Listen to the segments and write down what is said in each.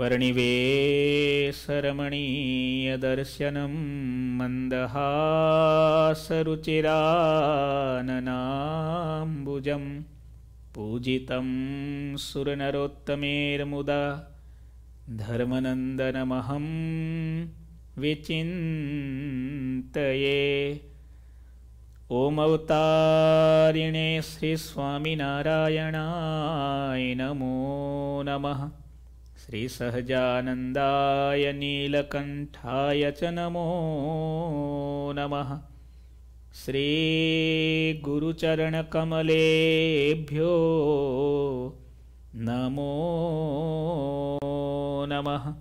वर्णिवेशरमणीयदर्शनं मन्दहासरुचिराननाम्बुजं पूजितं सुरनरोत्तमेर्मुदा धर्मनन्दनमहं विचिन्तये। ॐ अवतारिणे श्रीस्वामिनारायणाय नमो नमः श्रीसहजानन्दाय नीलकण्ठाय च नमो नमः श्रीगुरुचरणकमलेभ्यो नमो नमः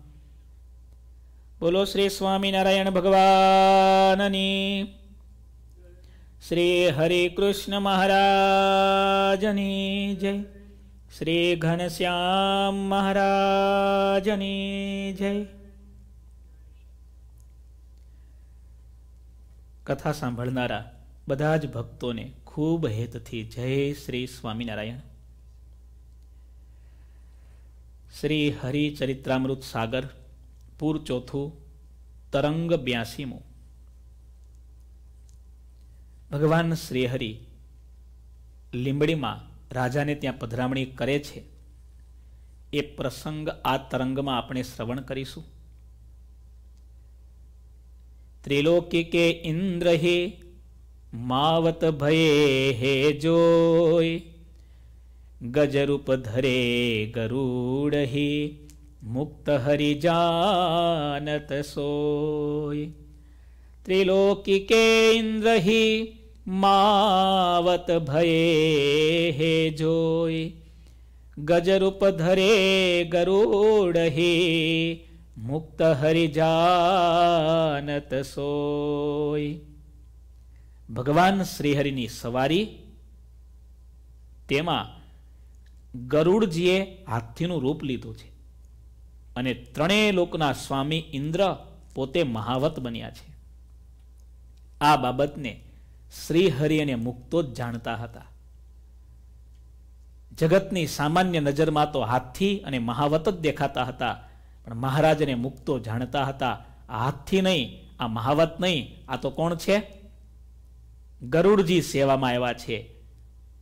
બોલો શ્રી સ્વામિનારાયણ ભગવાનની શ્રી હરિકૃષ્ણ મહારાજની જય શ્રી ઘનશ્યામ મહારાજની જય કથા સાંભળનારા બધા જ ભક્તોને ખૂબ હેતથી જય શ્રી સ્વામિનારાયણ શ્રી હરિચરિત્રામૃત સાગર પૂર ચોથું તરંગ બ્યાસીમું ભગવાન શ્રીહરિ લીંબડીમાં રાજાને ત્યાં પધરામણી કરે છે. એ પ્રસંગ આ તરંગમાં આપણે શ્રવણ કરીશું. ત્રિલોકિકે ઇન્દ્ર હે, માવત ભયે હે જોય, ગજરૂપ ધરે ગરુડ હે, મુક્ત હરિજાનત સોય. ત્રિલોકિકે ઇન્દ્ર હી માવત ભયે હે જોઈ ગજરૂપ ધરે ગરુડ હે, મુક્ત હરિજાનત સોય ભગવાન શ્રીહરિની સવારી, તેમાં ગરુડજીએ હાથીનું રૂપ લીધું છે અને ત્રણેય લોકના સ્વામી ઇન્દ્ર પોતે મહાવત બન્યા છે. આ બાબતને શ્રીહરિ અને મુક્તો જ જાણતા હતા. જગતની સામાન્ય નજરમાં તો હાથી અને મહાવત જ દેખાતા હતા, પણ મહારાજ અને મુક્તો જાણતા હતા. આ હાથી નહીં, આ મહાવત નહીં, આ તો કોણ છે? ગરુડજી સેવામાં આવ્યા છે.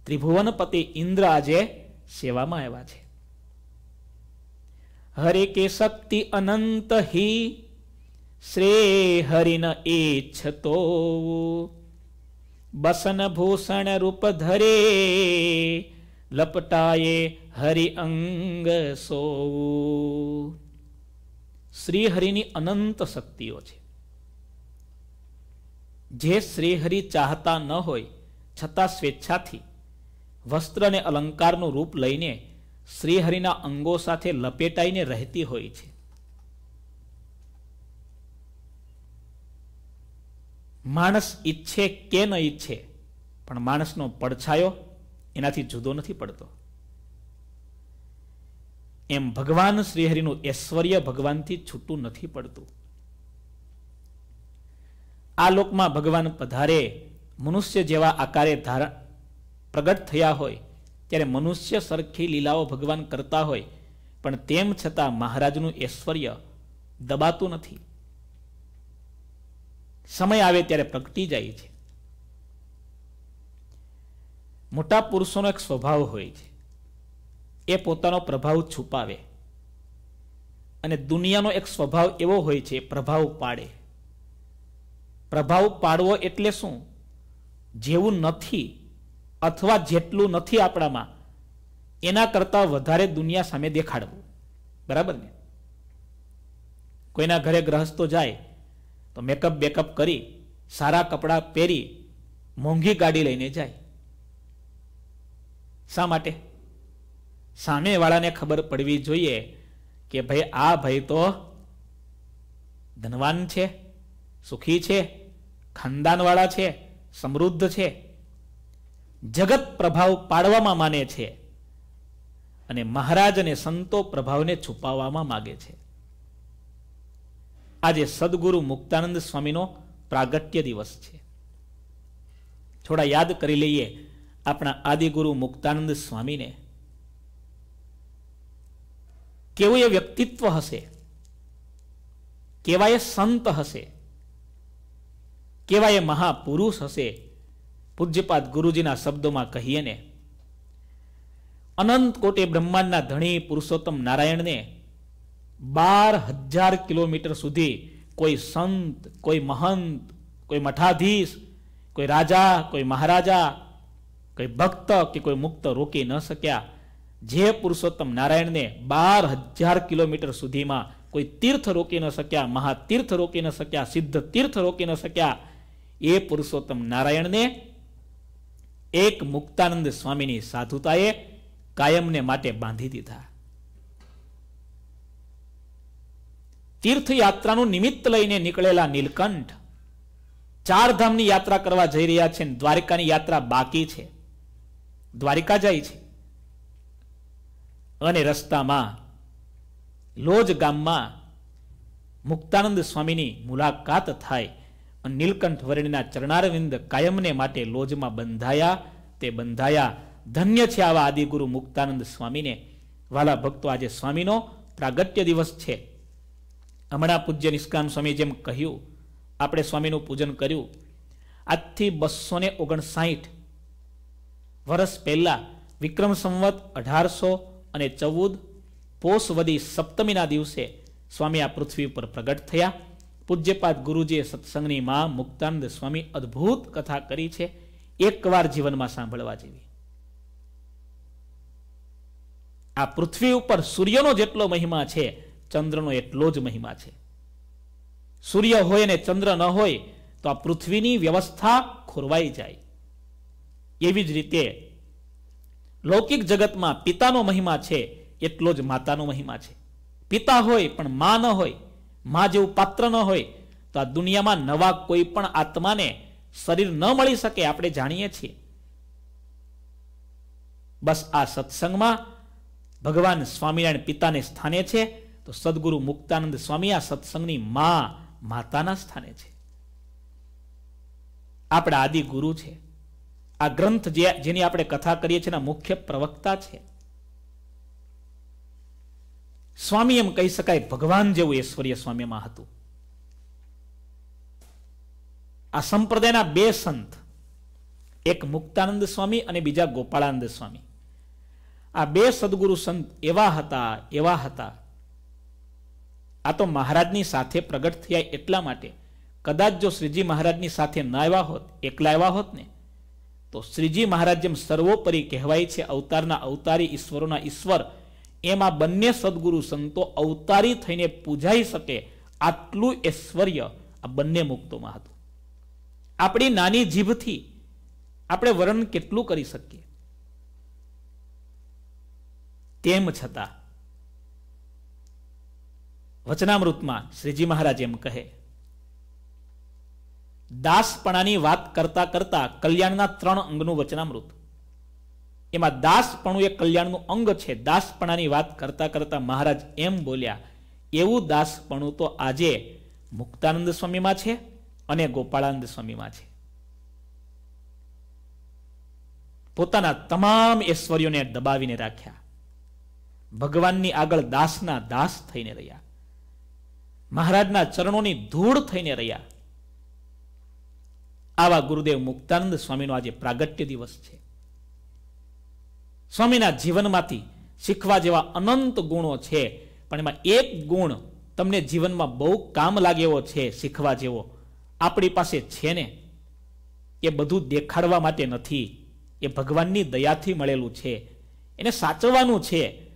ત્રિભુવનપતિ ઇન્દ્ર આજે સેવામાં આવ્યા છે. હરે કે શક્તિ અનંત હિ શ્રે હરિન ઈચ્છતો. બસન ભૂષણ રૂપ ધરે, લપટાયે હરિ અંગ શ્રીહરિની અનંત શક્તિઓ છે. જે શ્રીહરિ ચાહતા ન હોય, છતાં સ્વેચ્છાથી વસ્ત્ર અને અલંકારનું રૂપ લઈને શ્રીહરિના અંગો સાથે લપેટાઈને રહેતી હોય છે. માણસ ઈચ્છે કે ન ઈચ્છે, પણ માણસનો પડછાયો એનાથી જુદો નથી પડતો. એમ ભગવાન શ્રીહરિનું ઐશ્વર્ય ભગવાનથી છૂટું નથી પડતું. આ લોકમાં ભગવાન પધારે, મનુષ્ય જેવા આકારે ધારણ પ્રગટ થયા હોય, ત્યારે મનુષ્ય સરખી લીલાઓ ભગવાન કરતા હોય, પણ તેમ છતાં મહારાજનું ઐશ્વર્ય દબાતું નથી. સમય આવે ત્યારે પ્રગટી જાય છે. મોટા પુરુષોનો એક સ્વભાવ હોય છે. એ પોતાનો પ્રભાવ છુપાવે. અને દુનિયાનો એક સ્વભાવ એવો હોય છે, પ્રભાવ પાડે. પ્રભાવ પાડવો એટલે શું? જેવું નથી અથવા જેટલું નથી આપણામાં, એના કરતા વધારે દુનિયા સામે દેખાડવું. બરાબર ને? કોઈના ઘરે ગ્રહસ્થો જાય મેકઅપ બેકઅપ કરી, સારા કપડાં પહેરી, મોંઘી ગાડી લઈને જાય. શા માટે? સામેવાળાને ખબર પડવી જોઈએ કે ભાઈ, આ ભાઈ તો ધનવાન છે, સુખી છે, ખાનદાનવાળા છે, સમૃદ્ધ છે, જગત પ્રભાવ પાડવામાં માને છે અને મહારાજ અને સંતો પ્રભાવને છુપાવવામાં માગે છે. આજે સદગુરુ મુક્તાનંદ સ્વામીનો પ્રાગટ્ય દિવસ છે. થોડા યાદ કરી લઈએ આપણા આદિગુરુ મુક્તાનંદ સ્વામીને. કેવું એ વ્યક્તિત્વ હશે? કેવા એ સંત હશે? કેવા એ મહાપુરુષ હશે? પૂજ્યપાદ ગુરુજીના શબ્દોમાં કહીએ ને, અનંત કોટે બ્રહ્માંડના ધણી પુરુષોત્તમ નારાયણને બાર હજાર કિલોમીટર સુધી કોઈ સંત, કોઈ મહંત, કોઈ મઠાધીશ, કોઈ રાજા, કોઈ મહારાજા, કોઈ ભક્ત કે કોઈ મુક્ત રોકી ન શક્યા. જે પુરુષોત્તમ નારાયણને બાર હજાર કિલોમીટર સુધીમાં કોઈ તીર્થ રોકી ન શક્યા, મહાતીર્થ રોકી ન શક્યા, સિદ્ધ તીર્થ રોકી ન શક્યા, એ પુરુષોત્તમ નારાયણને એક મુક્તાનંદ સ્વામીની સાધુતાએ કાયમને માટે બાંધી દીધા. તીર્થયાત્રાનું નિમિત્ત લઈને નીકળેલા નીલકંઠ ચાર ધામની યાત્રા કરવા જઈ રહ્યા છે દ્વારિકાની યાત્રા બાકી છે. દ્વારિકા જાય છે. અને રસ્તામાં, લોજ ગામમાં મુક્તાનંદ સ્વામીની મુલાકાત થાય અને નીલકંઠ વર્ણિના ચરણારવિંદ કાયમને માટે લોજમાં બંધાયા. તે બંધાયા. ધન્ય છે આવા આદિગુરુ મુક્તાનંદ સ્વામીને. વાલા ભક્તો, આજે સ્વામીનો પ્રાગટ્ય દિવસ છે. હમણાં પૂજ્ય નિષ્કામ સ્વામી જેમ કહ્યું, આપણે સ્વામીનું પૂજન કર્યું. આજથી બસો ને ઓગણસાઠ વર્ષ પહેલા વિક્રમ સંવત અઢારસો અને ચૌદ પોષવદી સપ્તમીના દિવસે સ્વામી આ પૃથ્વી ઉપર પ્રગટ થયા. પૂજ્યપાદ ગુરુજીએ સત્સંગની માં મુક્તાનંદ સ્વામી અદ્ભુત કથા કરી છે. એકવાર જીવનમાં સાંભળવા જેવી. આ પૃથ્વી ઉપર સૂર્યનો જેટલો મહિમા છે ચંદ્રનો એટલો જ મહિમા છે. સૂર્ય હોય અને ચંદ્ર ન હોય તો આ પૃથ્વીની વ્યવસ્થા ખોરવાઈ જાય. એવી જ રીતે લૌકિક જગતમાં પિતાનો મહિમા છે, એટલો જ માતાનો મહિમા છે. પિતા હોય પણ મા ન હોય, મા જેવું પાત્ર ન હોય, તો આ દુનિયામાં નવા કોઈ પણ આત્માને શરીર ન મળી શકે આપણે જાણીએ છીએ. બસ આ સત્સંગમાં ભગવાન સ્વામિનારાયણ પિતાને સ્થાને છે તો સદગુરુ મુક્તાનંદ સ્વામી આ સત્સંગની માતાના સ્થાને છે. આપણા આદિ ગુરુ છે. આ ગ્રંથ જેની આપણે કથા કરીએ છીએ મુખ્ય પ્રવક્તા છે. સ્વામી એમ કહી શકાય ભગવાન જેવું ઐશ્વર્ય સ્વામીમાં હતું. આ સંપ્રદાયના બે સંત, એક મુક્તાનંદ સ્વામી અને બીજા ગોપાળાનંદ સ્વામી. આ બે સદગુરુ સંત એવા હતા એવા હતા આ તો મહારાજની સાથે પ્રગટ થયા એટલા માટે. કદાચ જો શ્રીજી મહારાજની સાથે ન આવ્યા હોત, એકલા આવ્યા હોત ને, તો શ્રીજી મહારાજ જેમ સર્વોપરી કહેવાય છે, અવતારના અવતારી ઈશ્વરોના ઈશ્વર, એમ આ બંને સદગુરુ સંતો અવતારી થઈને પૂજાઈ શકે આટલું ઐશ્વર્ય આ બંને મુક્તોમાં હતું. આપણી નાની જીભથી આપણે વર્ણન કેટલું કરી શકીએ? તેમ છતાં વચનામૃતમાં શ્રીજી મહારાજ એમ કહે, દાસપણાની વાત કરતા કરતા કલ્યાણના ત્રણ અંગનું વચનામૃત. એમાં દાસપણું એ કલ્યાણનું અંગ છે. દાસપણાની વાત કરતા કરતા મહારાજ એમ બોલ્યા, એવું દાસપણું તો આજે મુક્તાનંદ સ્વામીમાં છે અને ગોપાળાનંદ સ્વામીમાં છે. પોતાના તમામ ઐશ્વર્યોને દબાવીને રાખ્યા. ભગવાનની આગળ દાસના દાસ થઈને રહ્યા. મહારાજના ચરણોની ધૂળ થઈને રહ્યા. આવા ગુરુદેવ મુક્તાનંદ સ્વામીનો આજે પ્રાગટ્ય દિવસ છે. સ્વામીના જીવનમાંથી શીખવા જેવા અનંત ગુણો છે, પણ એમાં એક ગુણ તમને જીવનમાં બહુ કામ લાગે એવો છે શીખવા જેવો. આપણી પાસે છે ને, એ બધું દેખાડવા માટે નથી, એ ભગવાનની દયાથી મળેલું છે. એને સાચવવાનું છે.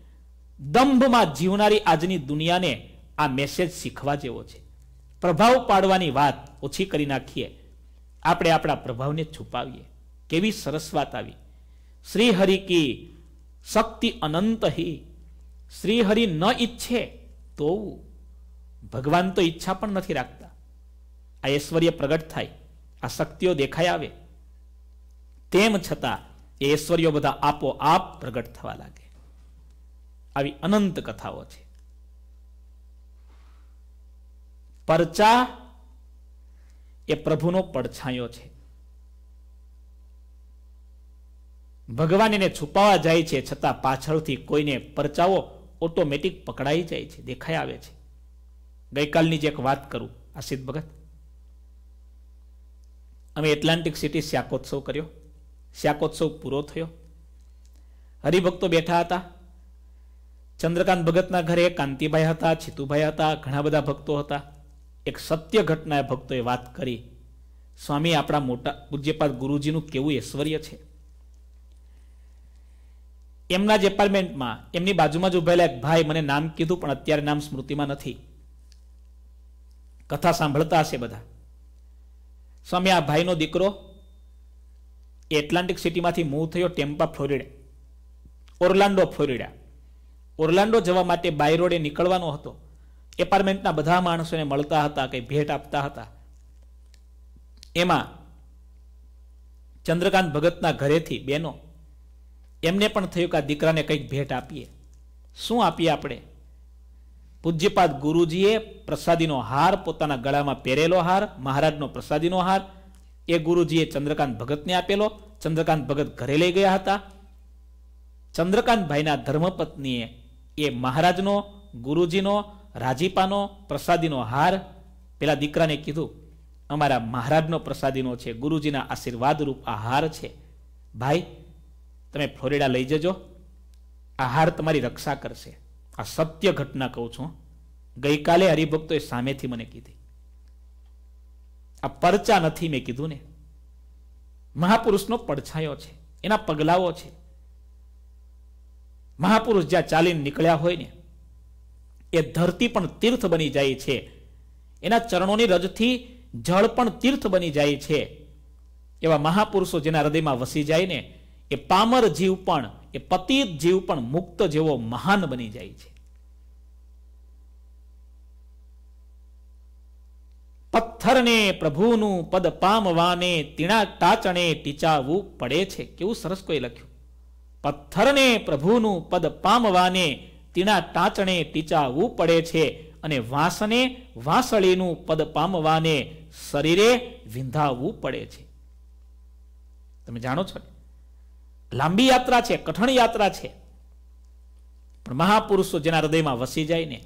દંભમાં જીવનારી આજની દુનિયાને આ મેસેજ શીખવા જેવો છે. પ્રભાવ પાડવાની વાત ઓછી કરી નાખીએ. આપણે આપણા પ્રભાવને છુપાવીએ. કેવી સરસ વાત આવી. શ્રી હરિ કી શક્તિ અનંત હિ. શ્રી હરિ ન ઈચ્છે તો ભગવાન તો ઈચ્છા પણ નથી રાખતા. આ ઐશ્વર્ય પ્રગટ થાય. આ શક્તિઓ દેખાઈ આવે. તેમ છતાં એ ઐશ્વર્યો બધા આપોઆપ પ્રગટ થવા લાગે. આવી અનંત કથાઓ છે. પરચા એ પ્રભુનો પડછાયો છે. ભગવાન એને છુપાવા જાય છે, છતાં પાછળથી કોઈને પરચાઓ ઓટોમેટિક પકડાઈ જાય છે, દેખાઈ આવે છે. ગઈકાલની જે એક વાત કરું આશિત ભગત. અમે એટલાન્ટિક સિટી શાકોત્સવ કર્યો. શાકોત્સવ પૂરો થયો. હરિભક્તો બેઠા હતા. ચંદ્રકાંત ભગતના ઘરે, કાંતિભાઈ હતા, છીતુભાઈ હતા, ઘણા બધા ભક્તો હતા. એક સત્ય ઘટના ભક્તોએ વાત કરી. સ્વામી, આપણા મોટા પૂજ્યપાદ ગુરુજીનું કેવું ઐશ્વર્ય છે? એમના જ એપાર્ટમેન્ટમાં એમની બાજુમાં જ ઉભેલા એક ભાઈ મને નામ કીધું, પણ અત્યારે નામ સ્મૃતિમાં નથી. કથા સાંભળતા હશે બધા. સ્વામી, આ ભાઈનો દીકરો એટલાન્ટિક સિટીમાંથી મૂવ થયો Tampa Florida, Orlando Florida. Orlando જવા માટે બાય રોડે નીકળવાનો હતો. એપાર્ટમેન્ટના બધા માણસોને મળતા હતા, કંઈ ભેટ આપતા હતા. એમાં ચંદ્રકાંત ભગતના ઘરેથી બેનો એમને પણ થયું કે આ દીકરાને કંઈક ભેટ આપીએ. શું આપીએ આપણે? પૂજ્યપાદ ગુરુજીએ પ્રસાદીનો હાર, પોતાના ગળામાં પહેરેલો હાર, મહારાજનો પ્રસાદીનો હાર, એ ગુરુજીએ ચંદ્રકાંત ભગતને આપેલો. ચંદ્રકાંત ભગત ઘરે લઈ ગયા હતા. ચંદ્રકાંતભાઈના ધર્મપત્નીએ એ મહારાજનો, ગુરુજીનો રાજીપાનો પ્રસાદીનો હાર. પેલા દીકરાને કીધું, અમારા મહારાજનો પ્રસાદીનો છે, ગુરુજીના આશીર્વાદ રૂપ આ હાર છે. ભાઈ, તમે ફ્લોરિડા લઈ જજો. આ હાર તમારી રક્ષા કરશે. આ સત્ય ઘટના કહું છું. ગઈકાલે હરિભક્તોએ સામેથી મને કીધી. આ પરચા નથી મેં કીધું ને. મહાપુરુષનો પડછાયો છે, એના પગલાઓ છે. મહાપુરુષ જ્યાં ચાલીને નીકળ્યા હોય ને એ ધરતી પણ તીર્થ બની જાય છે. એના ચરણોની રજથી જળ પણ તીર્થ બની જાય છે. એવા મહાપુરુષો જેના હૃદયમાં વસી જાય ને, એ પામર જીવ પણ, એ પતિત જીવ પણ મુક્ત જેવો મહાન બની જાય છે. પથ્થરને પ્રભુનું પદ પામવાને તીણા ટાચણે ટીચાવવું પડે છે. કેવું સરસ કોઈ લખ્યું. પથ્થરને પ્રભુનું પદ પામવાને તીણા ટાંચણે ટીચાવવું પડે છે અને વાંસને વાંસળીનું પદ પામવાને શરીરે વિંધાવવું પડે છે. તમે જાણો છો લાંબી યાત્રા છે, કઠણ યાત્રા છે. પણ મહાપુરુષો જેના હૃદયમાં વસી જાય ને,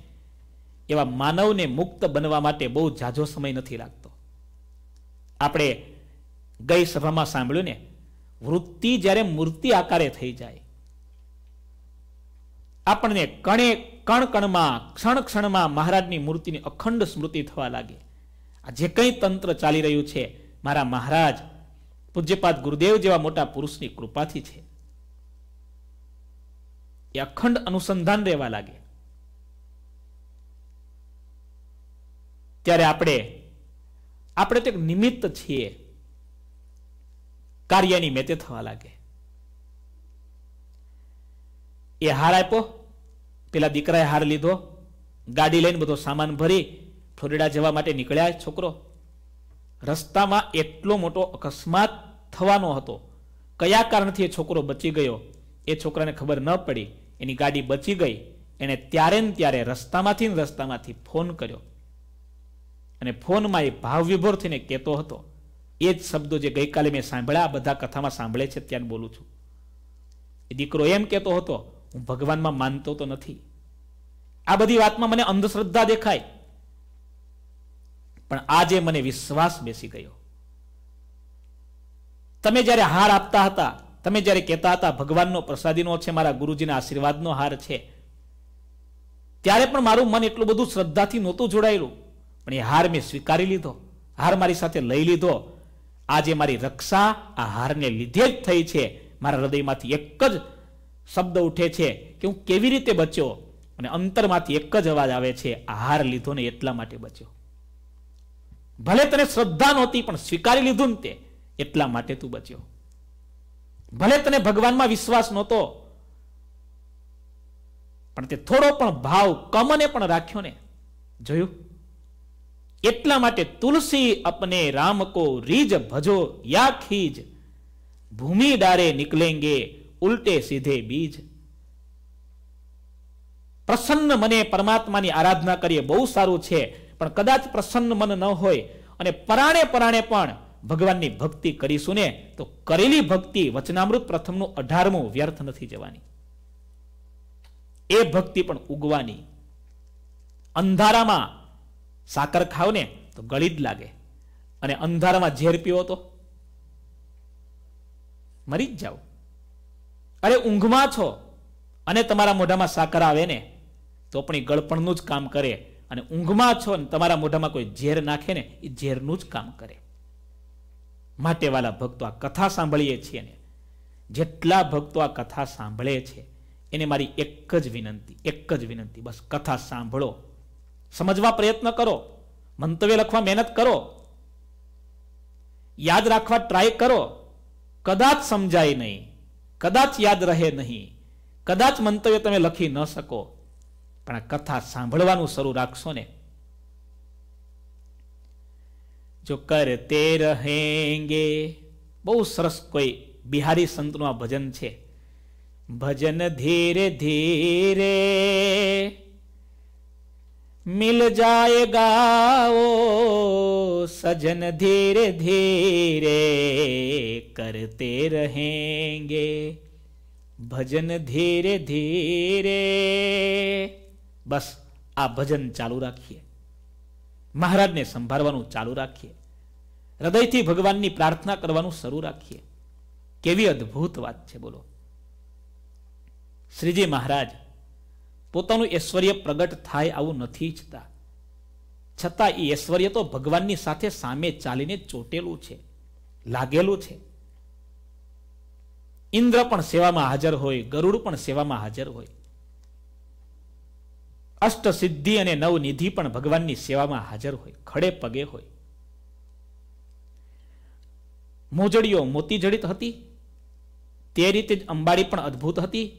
એવા માનવને મુક્ત બનવા માટે બહુ ઝાઝો સમય નથી લાગતો. આપણે ગઈ સભામાં સાંભળ્યું ને, વૃત્તિ જ્યારે મૂર્તિ આકારે થઈ જાય આપણને કણે કણ કણમાં, ક્ષણ ક્ષણમાં મહારાજની મૂર્તિની અખંડ સ્મૃતિ થવા લાગે. આ જે કંઈ તંત્ર ચાલી રહ્યું છે, મારા મહારાજ, પૂજ્યપાદ ગુરુદેવ જેવા મોટા પુરુષની કૃપાથી છે. એ અખંડ અનુસંધાન રહેવા લાગે. ત્યારે આપણે આપણે તો એક નિમિત્ત છીએ. કાર્યની મેતે થવા લાગે. એ હાર આપ્યો. પેલા દીકરાએ હાર લીધો, ગાડી લઈને બધો સામાન ભરી ફ્લોરિડા જવા માટે નીકળ્યા છોકરો. રસ્તામાં એટલો મોટો અકસ્માત થવાનો હતો. કયા કારણથી એ છોકરો બચી ગયો એ છોકરાને ખબર ન પડી. એની ગાડી બચી ગઈ. એને ત્યારે ને ત્યારે રસ્તામાંથી ને રસ્તામાંથી ફોન કર્યો. અને ફોનમાં એ ભાવ વિભોર થઈને કહેતો હતો. એ જ શબ્દો જે ગઈકાલે મેં સાંભળ્યા બધા કથામાં સાંભળે છે, ત્યાં બોલું છું. એ દીકરો એમ કહેતો હતો હું ભગવાનમાં માનતો તો નથી. આ બધી વાતમાં મને અંધશ્રદ્ધા દેખાય. પણ આજે મને વિશ્વાસ બેસી ગયો. તમે જ્યારે હાર આપતા હતા, તમે જ્યારે કહેતા હતા, ભગવાનનો પ્રસાદીનો છે, મારા ગુરુજીના આશીર્વાદનો હાર છે, ત્યારે પણ મારું મન એટલું બધું શ્રદ્ધાથી નહોતું જોડાયેલું. પણ એ હાર મેં સ્વીકારી લીધો, હાર મારી સાથે લઈ લીધો. આજે મારી રક્ષા આ હારને લીધે જ થઈ છે. મારા હૃદયમાંથી એક જ શબ્દ ઉઠે છે કે હું કેવી રીતે બચ્યો? અને અંતરમાંથી એક જ અવાજ આવે છે, આહાર લીધો ને એટલા માટે બચ્યો. ભલે તને શ્રદ્ધા નહોતી, પણ સ્વીકારી લીધું ને તે, એટલા માટે તું બચ્યો. ભલે તને ભગવાનમાં વિશ્વાસ નહોતો, પણ તે થોડો પણ ભાવ કમને પણ રાખ્યો ને, જોયું? એટલા માટે તુલસી અપને રામ કો રીજ ભજો, યા ખીજ, ભૂમિ ડારે નિકલેંગે ઉલટે સીધે બીજ. પ્રસન્ન મને પરમાત્માની આરાધના કરીએ, બહુ સારું છે. પણ કદાચ પ્રસન્ન મન ન હોય અને પરાણે પરાણે પણ ભગવાનની ભક્તિ કરીશું ને, તો કરેલી ભક્તિ વચનામૃત પ્રથમનું અઢારમું વ્યર્થ નથી જવાની. એ ભક્તિ પણ ઉગવાની. અંધારામાં સાકર ખાવ ને, તો ગળી જ લાગે. અને અંધારામાં ઝેર પીવો તો? મરી જ જાઓ. અરે ઊંઘમાં છો અને તમારા મોઢામાં સાકર આવે ને, તો પણ એ ગળપણનું જ કામ કરે. અને ઊંઘમાં છો ને, તમારા મોઢામાં કોઈ ઝેર નાખે ને, એ ઝેરનું જ કામ કરે. માટે વાલા ભક્તો આ કથા સાંભળીએ છીએ ને. જેટલા ભક્તો આ કથા સાંભળે છે, એને મારી એક જ વિનંતી, એક જ વિનંતી, બસ કથા સાંભળો. સમજવા પ્રયત્ન કરો. મંતવ્ય લખવા મહેનત કરો. યાદ રાખવા ટ્રાય કરો. કદાચ સમજાય નહીં. કદાચ યાદ રહે નહીં. કદાચ મંતવ્ય તમે લખી ન શકો. પણ આ કથા સાંભળવાનું શરૂ રાખશો ને. જો કરતે રહેંગે, બહુ સરસ કોઈ બિહારી સંતનું આ ભજન છે. ભજન ધીરે ધીરે મિલ જાયગા ઓ સજન धीरे ધીરે કરતે રહેંગે ભજન ધીરે ધીરે બસ આ ભજન ચાલુ રાખીએ મહારાજને સંભાળવાનું ચાલુ રાખીએ। હૃદયથી ભગવાનની પ્રાર્થના કરવાનું શરૂ રાખીએ। કેવી અદ્ભુત વાત છે, બોલો। શ્રીજી મહારાજ, પોતાનું ઐશ્વર્ય પ્રગટ થાય આવું નથી ઈચ્છતા। છતાં એ ઐશ્વર્ય તો ભગવાનની સાથે સામે ચાલીને ચોટેલું છે, લાગેલું છે. ઇન્દ્ર પણ સેવામાં હાજર હોય, ગરુડ પણ સેવામાં હાજર હોય. અષ્ટ સિદ્ધિ અને નવ નિધિ પણ ભગવાનની સેવામાં હાજર હોય, ખડે પગે હોય. મોજડીઓ મોતી જડિત હતી, તે રીતે જ અંબાડી પણ અદ્ભુત હતી.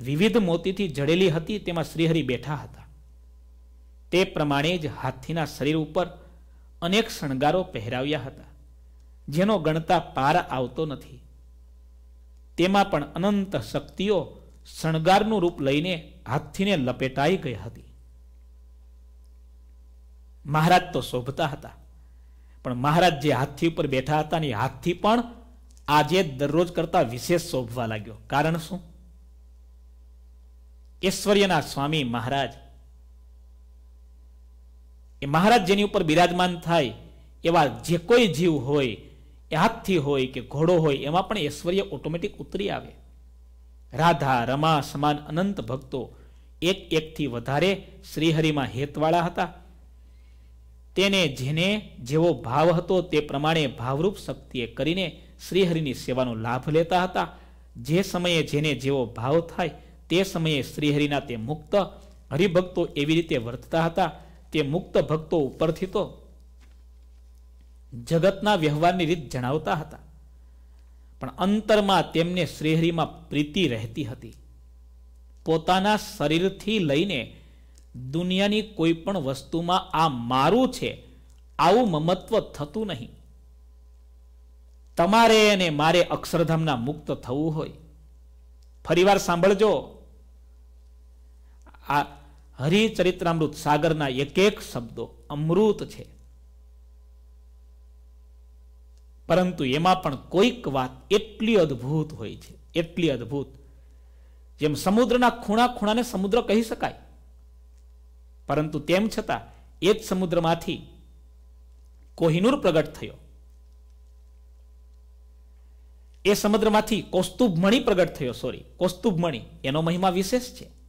વિવિધ મોતીથી જડેલી હતી, તેમાં શ્રીહરિ બેઠા હતા. તે પ્રમાણે જ હાથીના શરીર ઉપર અનેક શણગારો પહેરાવ્યા હતા, જેનો ગણતા પાર આવતો નથી. તેમાં પણ અનંત શક્તિઓ શણગારનું રૂપ લઈને હાથીને લપેટાઈ ગઈ હતી. મહારાજ તો શોભતા હતા, પણ મહારાજ જે હાથી ઉપર બેઠા હતા ને હાથી પણ આજે દરરોજ કરતા વિશેષ શોભવા લાગ્યો. કારણ શું? ઐશ્વર્યના સ્વામી મહારાજ એ મહારાજ જેની ઉપર બિરાજમાન થાય, એવા જે કોઈ જીવ હોય, એ હાથથી હોય કે ઘોડો હોય, એમાં પણ ઐશ્વર્ય ઓટોમેટિક ઉતરી આવે. રાધા, રમા, સમાન, અનંત ભક્તો એક એકથી વધારે શ્રીહરિમાં હેતવાળા હતા. તેને જેને જેવો ભાવ હતો તે પ્રમાણે ભાવરૂપ શક્તિએ કરીને શ્રીહરિની સેવાનો લાભ લેતા હતા. જે સમયે જેને જેવો ભાવ થાય, તે સમયે શ્રીહરિના તે મુક્ત હરિભક્તો એવી રીતે વર્તતા હતા. તે મુક્ત ભક્તો ઉપરથી તો જગતના વ્યવહારની રીત જણાવતા હતા. પણ અંતરમાં તેમને શ્રીહરિમાં પ્રીતિ રહેતી હતી. પોતાના શરીરથી લઈને દુનિયાની કોઈ પણ વસ્તુમાં આ મારું છે, આવું મમત્વ થતું નહીં. તમારે અને મારે અક્ષરધામના મુક્ત થવું હોય. ફરીવાર સાંભળજો. આ હરિચરિત્રામૃત સાગરના એક એક શબ્દો અમૃત છે. પરંતુ એમાં પણ કોઈક વાત એટલી અદ્ભુત હોય છે, એટલી અદ્ભુત, જેમ સમુદ્રના ખૂણા ખૂણાને સમુદ્ર કહી શકાય. પરંતુ તેમ છતાં એ જ સમુદ્રમાંથી કોહિનૂર પ્રગટ થયો. એ સમુદ્રમાંથી કોસ્તુભમણી પ્રગટ થયો સોરી કોસ્તુભમણિ, એનો મહિમા વિશેષ છે.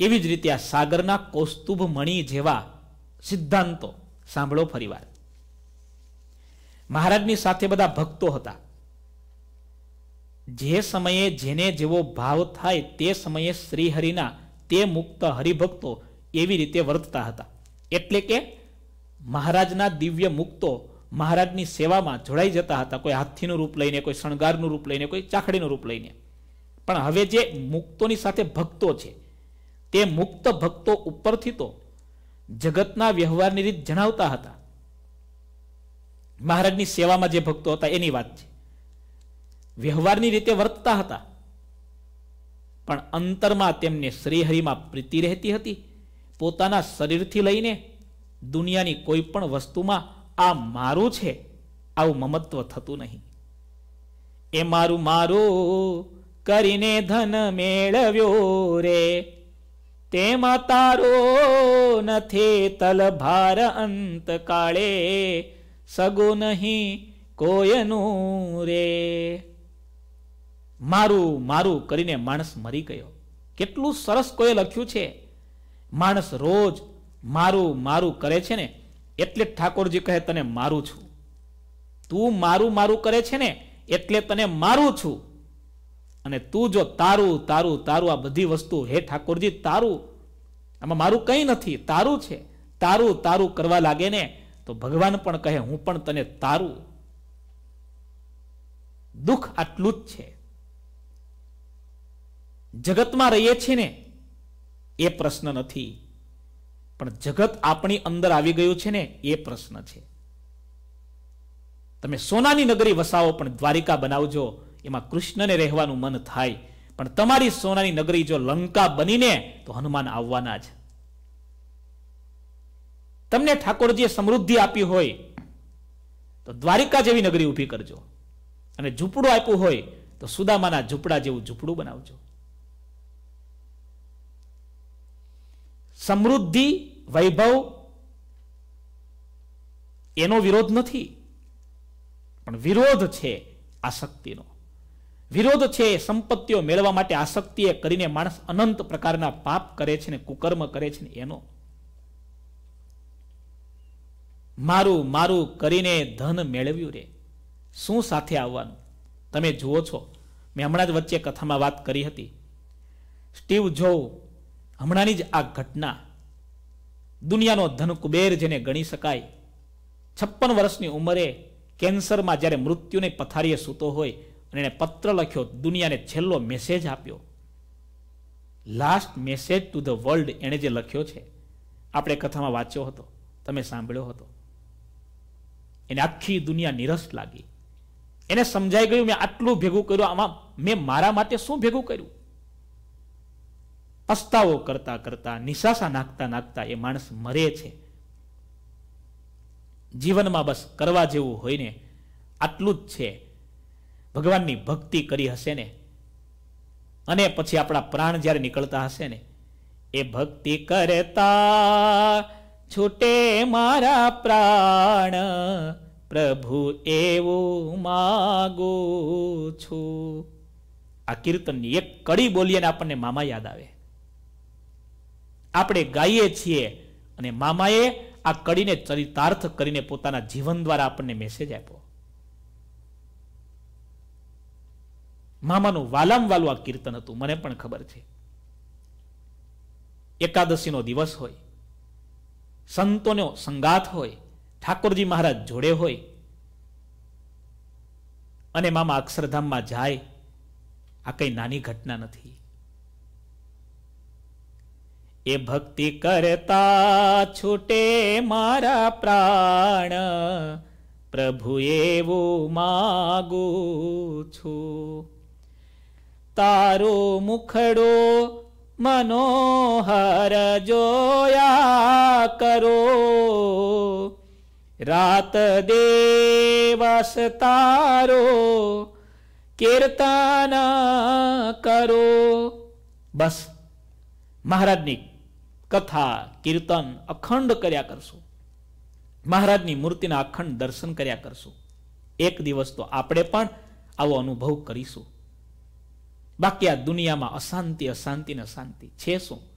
એવી જ રીતે આ સાગરના કૌસ્તુભ મણિ જેવા સિદ્ધાંતો સાંભળો ફરીવાર. મહારાજની સાથે બધા ભક્તો હતા. જે સમયે જેને જેવો ભાવ થાય તે સમયે શ્રીહરિના તે મુક્ત હરિભક્તો એવી રીતે વર્તતા હતા. એટલે કે મહારાજના દિવ્ય મુક્તો મહારાજની સેવામાં જોડાઈ જતા હતા. કોઈ હાથીનું રૂપ લઈને, કોઈ શણગારનું રૂપ લઈને, કોઈ ચાખડીનું રૂપ લઈને. પણ હવે જે મુક્તોની સાથે ભક્તો છે તે મુક્ત ભક્તો ઉપરથી તો જગતના વ્યવહારની રીત જણાવતા હતા. મહારાજની સેવામાં જે ભક્તો હતા એની વાત છે. વ્યવહારની રીતે વર્તતા હતા. પણ અંતરમાં તેમને શ્રીહરિમાં પ્રીતિ રહેતી હતી. પોતાના શરીરથી લઈને દુનિયાની કોઈ પણ વસ્તુમાં આ મારું છે, આવું મમત્વ થતું નહીં. એ મારું મારું કરીને ધન મેળવ્યો રે તેમાં તારો નથી તલભાર અંત કાળે, સગો નહીં કોયનું રે. મારું મારું કરીને માણસ મરી ગયો. કેટલું સરસ કોઈ લખ્યું છે. માણસ રોજ મારું મારું કરે છે ને, એટલે ઠાકોરજી કહે, તને મારું છું. તું મારું મારું કરે છે ને, એટલે તને મારું છું. અને તું જો તારું તારું તારું આ બધી વસ્તુ હે ઠાકોરજી, તારું, આમાં મારું કંઈ નથી, તારું છે. તારું તારું કરવા લાગે ને તો ભગવાન પણ કહે, હું પણ તને તારું. દુઃખ આટલું જ છે. જગતમાં રહીએ છીએ ને, એ પ્રશ્ન નથી. પણ જગત આપણી અંદર આવી ગયું છે ને, એ પ્રશ્ન છે. તમે સોનાની નગરી વસાવો, પણ દ્વારિકા બનાવજો. એમાં કૃષ્ણને રહેવાનું મન થાય. પણ તમારી સોનાની નગરી જો લંકા બનીને, તો હનુમાન આવવાના જ. તમને ઠાકોરજીએ સમૃદ્ધિ આપી હોય, તો દ્વારિકા જેવી નગરી ઊભી કરજો. અને ઝૂંપડું આપ્યું હોય, તો સુદામાના ઝૂંપડા જેવું ઝૂંપડું બનાવજો. સમૃદ્ધિ, વૈભવ, એનો વિરોધ નથી. પણ વિરોધ છે આસક્તિનો વિરોધ છે સંપત્તિઓ મેળવવા માટે આસક્તિ એ કરીને માણસ અનંત પ્રકારના પાપ કરે છે ને કુકર્મ કરે છે એનો. મારું મારું કરીને ધન મેળવ્યું રે. શું સાથે આવવાનું? તમે જુઓ છો, મેં હમણાં જ વચ્ચે કથામાં વાત કરી હતી. સ્ટીવ જો હમણાંની જ આ ઘટના. દુનિયાનો ધન કુબેર જેને ગણી શકાય. છપ્પન વર્ષની ઉંમરે કેન્સરમાં જ્યારે મૃત્યુને પથારીએ સૂતો હોય અને એણે પત્ર લખ્યો, દુનિયાને છેલ્લો મેસેજ આપ્યો. Last message to the world એણે જે લખ્યો છે, આપણે કથામાં વાંચ્યો હતો, તમે સાંભળ્યો હતો. એને આખી દુનિયા નિરસ લાગી. એને સમજાઈ ગયું, મેં આટલું ભેગું કર્યું, આમાં મેં મારા માટે શું ભેગું કર્યું? પસ્તાવો કરતા કરતા, નિશાસા નાખતા નાખતા એ માણસ મરે છે. જીવનમાં બસ કરવા જેવું હોય ને, આટલું જ છે. ભગવાનની ભક્તિ કરી હશે ને? અને પછી આપણા પ્રાણ જ્યારે નીકળતા હશે ને, એ ભક્તિ કરતા છૂટે મારા પ્રાણ. પ્રભુ, એવું માગો છું. આ કીર્તનની એક કડી બોલીએ ને આપણને મામા યાદ આવે. આપણે ગાઈએ છીએ અને મામાએ આ કડીને ચરિતાર્થ કરીને પોતાના જીવન દ્વારા આપણને મેસેજ આપ્યો. મામાનું વાલામ વાલું આ કીર્તન હતું. મને પણ ખબર છે. એકાદશીનો દિવસ હોય, સંતોનો સંગાથ હોય, ઠાકોરજી મહારાજ જોડે હોય, અને મામા અક્ષરધામમાં જાય, આ કઈ નાની ઘટના નથી. એ ભક્તિ કરતા છૂટે મારા પ્રાણ, પ્રભુ એવું માગું છું. તારો મુખડો મનોહર જોયા કરો. રાત દેવસ તારો કીર્તન કરો. બસ, મહારાજની કથા, કીર્તન અખંડ કર્યા કરશું. મહારાજની મૂર્તિના અખંડ દર્શન કર્યા કરશું. એક દિવસ તો આપણે પણ આવો અનુભવ કરીશું. બાકી આ દુનિયામાં અશાંતિ અશાંતિ ને અશાંતિ છે શું?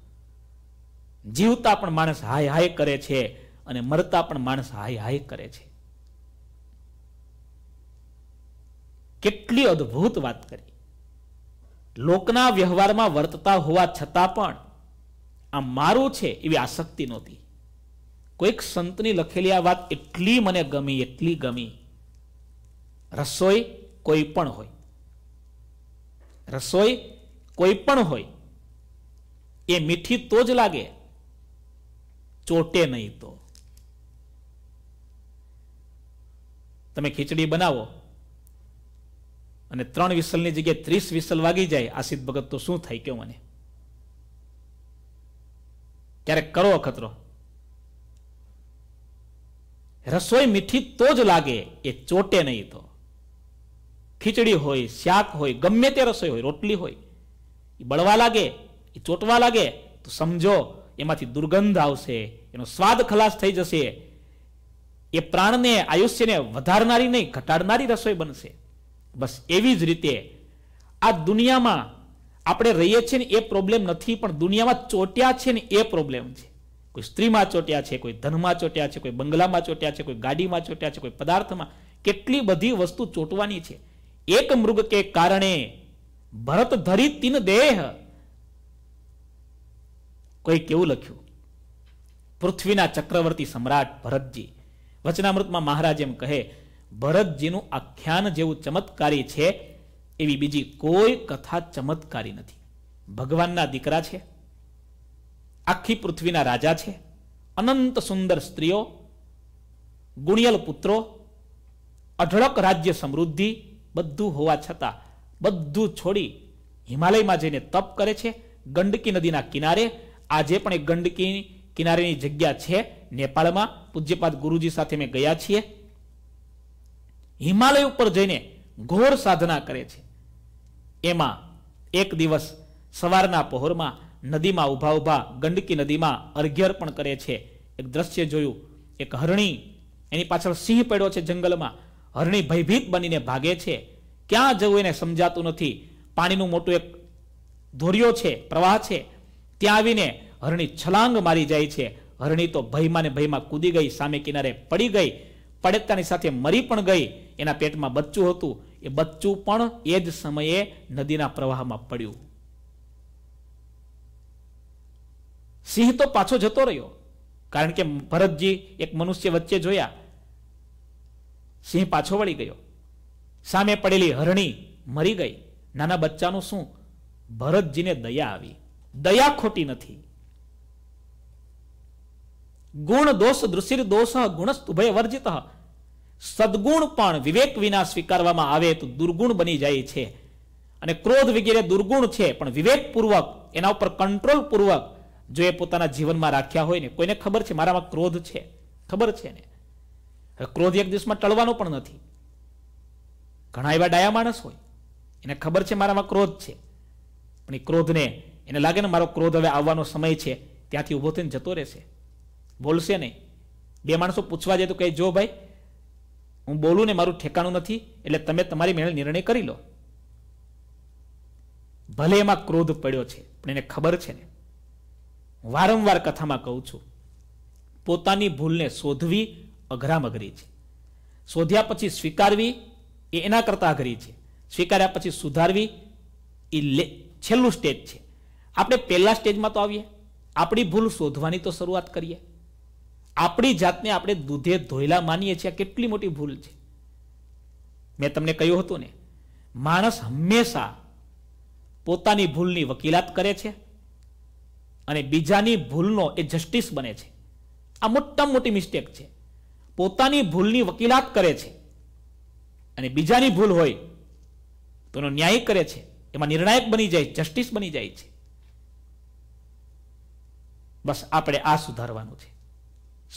જીવતા પણ માણસ હાય હાય કરે છે અને મરતા પણ માણસ હાય હાય કરે છે. કેટલી અદ્ભુત વાત કરી. લોકના વ્યવહારમાં વર્તતા હોવા છતાં પણ આ મારું છે એવી આસક્તિ નહોતી. કોઈક સંતની લખેલી આ વાત એટલી મને ગમી, એટલી ગમી. રસોઈ કોઈ પણ હોય. રસોઈ કોઈ પણ હોય, એ મીઠી તો જ લાગે, ચોટે નહીં તો. તમે ખીચડી બનાવો અને ત્રણ વિસલની જગ્યાએ ત્રીસ વિસલ વાગી જાય આસિત ભગત તો શું થાય કેવું મને? ક્યારેક કરો અખતરો. રસોઈ મીઠી તો જ લાગે, એ ચોટે નહીં તો. ખીચડી હોય, શાક હોય, ગમે તે રસોઈ હોય, રોટલી હોય એ બળવા લાગે એ ચોટવા લાગે, તો સમજો, એમાંથી દુર્ગંધ આવશે, એનો સ્વાદ ખલાસ થઈ જશે. એ પ્રાણને, આયુષ્યને વધારનારી નહીં, ઘટાડનારી રસોઈ બનશે. બસ એવી જ રીતે આ દુનિયામાં આપણે રહીએ છીએ ને એ પ્રોબ્લેમ નથી, પણ દુનિયામાં ચોટ્યા છે ને એ પ્રોબ્લેમ છે. કોઈ સ્ત્રીમાં ચોટ્યા છે, કોઈ ધનમાં ચોટ્યા છે, કોઈ બંગલામાં ચોટ્યા છે, કોઈ ગાડીમાં ચોટ્યા છે, કોઈ પદાર્થમાં, કેટલી બધી વસ્તુ ચોટવાની છે. એક મૃગ કે કારણે ભરત ધરી તિન દેહ. કોઈ કેવું લખ્યું? પૃથ્વીના ચક્રવર્તી સમ્રાટ ભરતજી. વચનામૃતમાં મહારાજ એમ કહે, ભરતજીનું આખ્યાન જેવું ચમત્કારી છે, એવી બીજી કોઈ કથા ચમત્કારી નથી. ભગવાનના દીકરા છે, આખી પૃથ્વીના રાજા છે, અનંત સુંદર સ્ત્રીઓ, ગુણિયલ પુત્રો, અઢળક રાજ્ય સમૃદ્ધિ બધું હોવા છતાં બધું છોડી હિમાલયમાં જઈને તપ કરે છે. ગંડકી નદીના કિનારે, આજે પણ એ ગંડકી કિનારેની જગ્યા છે. નેપાળમાં પૂજ્યપાદ ગુરુજી સાથે મેં ગયા છીએ. હિમાલય ઉપર જઈને ઘોર સાધના કરે છે. એમાં એક દિવસ સવારના પહોરમાં નદીમાં ઊભા ઊભા ગંડકી નદીમાં અર્ઘ્ય અર્પણ કરે છે. એક દ્રશ્ય જોયું, એક હરણી, એની પાછળ સિંહ પડ્યો છે જંગલમાં. હરણી ભયભીત બનીને ભાગે છે. ક્યાં જવું એને સમજાતું નથી. પાણીનું મોટું એક ધોરિયો છે, પ્રવાહ છે. ત્યાં આવીને હરણી છલાંગ મારી જાય છે. હરણી તો ભયમાં ને ભયમાં કૂદી ગઈ, સામે કિનારે પડી ગઈ. પડેતાની સાથે મરી પણ ગઈ. એના પેટમાં બચ્ચું હતું. એ બચ્ચું પણ એ જ સમયે નદીના પ્રવાહમાં પડ્યું. સિંહ તો પાછો જતો રહ્યો. કારણ કે ભરતજી એક મનુષ્ય વચ્ચે જોયા. સિંહ પાછો વળી ગયો. સામે પડેલી હરણી મરી ગઈ. નાના બચ્ચાનું શું? ભરતજીને દયા આવી. દયા ખોટી નથી. ગુણ દોષ દૃશિર દોષ ગુણસ્તુભય વર્જિત. સદગુણ પણ વિવેક વિના સ્વીકારવામાં આવે તો દુર્ગુણ બની જાય છે. અને ક્રોધ વગેરે દુર્ગુણ છે, પણ વિવેકપૂર્વક, એના ઉપર કંટ્રોલ પૂર્વક જો એ પોતાના જીવનમાં રાખ્યા હોય ને, કોઈને ખબર છે? મારામાં ક્રોધ છે. ખબર છે ને? ક્રોધ એક દિવસમાં ટળવાનો પણ નથી. ઘણા એવા ડાયા માણસ હોય, એને ખબર છે મારામાં ક્રોધ છે. પણ એ ક્રોધને, એને લાગે ને મારો ક્રોધ હવે આવવાનો સમય છે, ત્યાંથી ઊભો થઈને જતો રહેશે. બોલશે નહીં. બે માણસો પૂછવા જાય તો કહે, જો ભાઈ, હું બોલું ને મારું ઠેકાણું નથી, એટલે તમે તમારી મેળ નિર્ણય કરી લો. ભલે એમાં ક્રોધ પડ્યો છે, પણ એને ખબર છે ને. વારંવાર કથામાં કહું છું, પોતાની ભૂલને શોધવી અઘરામ અઘરી છે. શોધ્યા પછી સ્વીકારવી એ એના કરતાં અઘરી છે. સ્વીકાર્યા પછી સુધારવી એ છેલ્લું સ્ટેજ છે. આપણે પહેલા સ્ટેજમાં તો આવીએ. આપણી ભૂલ શોધવાની તો શરૂઆત કરીએ. આપણી જાતને આપણે દૂધે ધોયલા માનીએ છીએ. આ કેટલી મોટી ભૂલ છે. મેં તમને કહ્યું હતું ને, માણસ હંમેશા પોતાની ભૂલની વકીલાત કરે છે અને બીજાની ભૂલનો એ જસ્ટિસ બને છે. આ મોટામાં મોટી મિસ્ટેક છે. પોતાની ભૂલની વકીલાત કરે છે. અને બીજાની ભૂલ હોય તો એનો ન્યાય કરે છે. એમાં નિર્ણાયક બની જાય, જસ્ટિસ બની જાય છે. બસ આપણે આ સુધારવાનું છે.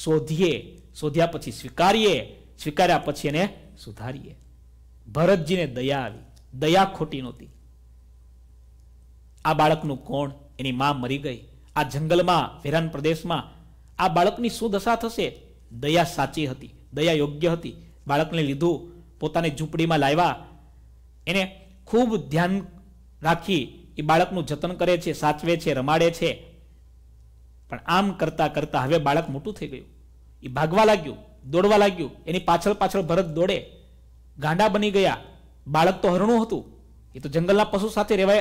શોધીએ, શોધ્યા પછી સ્વીકારીએ, સ્વીકાર્યા પછી એને સુધારીએ. ભરતજીને દયા આવી. દયા ખોટી નહોતી. આ બાળકનું કોણ? એની માં મરી ગઈ. આ જંગલમાં, વેરાન પ્રદેશમાં આ બાળકની શું દશા થશે? દયા સાચી હતી, દયા યોગ્ય હતી. બાળકને લીધું, પોતાની ઝૂંપડીમાં લાવ્યા. એને ખૂબ ધ્યાન રાખી એ બાળકનું જતન કરે છે, સાચવે છે, રમાડે છે. પણ આમ કરતાં કરતાં હવે બાળક મોટું થઈ ગયું. એ ભાગવા લાગ્યું, દોડવા લાગ્યું. એની પાછળ પાછળ ભરત દોડે. ગાંડા બની ગયા. બાળક તો હરણું હતું. એ તો જંગલના પશુ સાથે રહેવા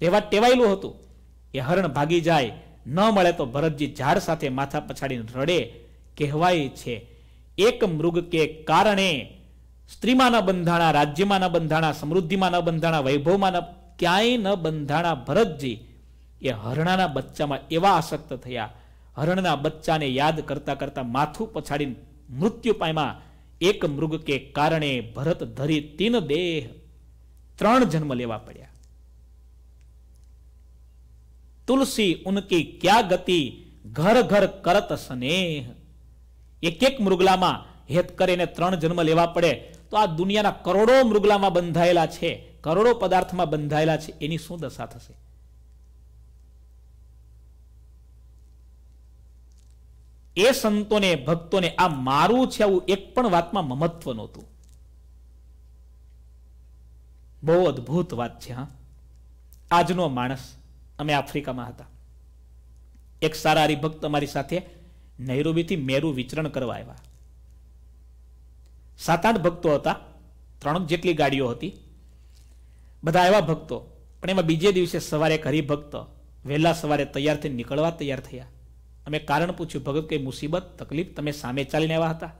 રહેવા ટેવાયેલું હતું. એ હરણ ભાગી જાય. ન મળે તો ભરતજી ઝાડ સાથે માથા પછાડીને રડે. કહેવાય છે. એક મૃગ કે કારણે સ્ત્રીમાં બંધાણા રાજ્યમાં બંધાણા સમૃદ્ધિમાં ન બંધાણા વૈભવમાં ક્યાંય ન બંધાણા ભરતજી એ હરણાના બચ્ચામાં એવા આસક્ત થયા. હરણના બચ્ચાને યાદ કરતા કરતા માથું પછાડીને મૃત્યુ પામ્યા. એક મૃગ કે કારણે ભરત ધરી તીન દેહ ત્રણ જન્મ લેવા પડ્યા. તુલસી ઉનકી ક્યા ગતિ? ઘર ઘર કરત સ્નેહ. એક એક મૃગલામાં હેત કરીને ત્રણ જન્મ લેવા પડે, તો આ દુનિયાના કરોડો મૃગલામાં બંધાયેલા છે, કરોડો પદાર્થમાં બંધાયેલા છે, એની શું દશા થશે? એ સંતોને, ભક્તોને આ મારું છે આવું એક પણ વાતમાં મમત્વ નહોતું. બહુ અદ્ભુત વાત છે, હા. આજનો માણસ અમે આફ્રિકામાં હતા. એક સારા હરિભક્ત અમારી સાથે નૈરોબીથી મેરુ વિચરણ કરવા આવ્યા. સાત આઠ ભક્તો હતા, ત્રણ જેટલી ગાડીઓ હતી. બધા એવા ભક્તો, પણ એમાં બીજે દિવસે સવારે એક હરિભક્ત વહેલા સવારે તૈયાર થઈ નીકળવા તૈયાર થયા. અમે કારણ પૂછ્યું, ભગત, કઈ મુસીબત, તકલીફ તમે સામે ચાલીને આવ્યા હતા?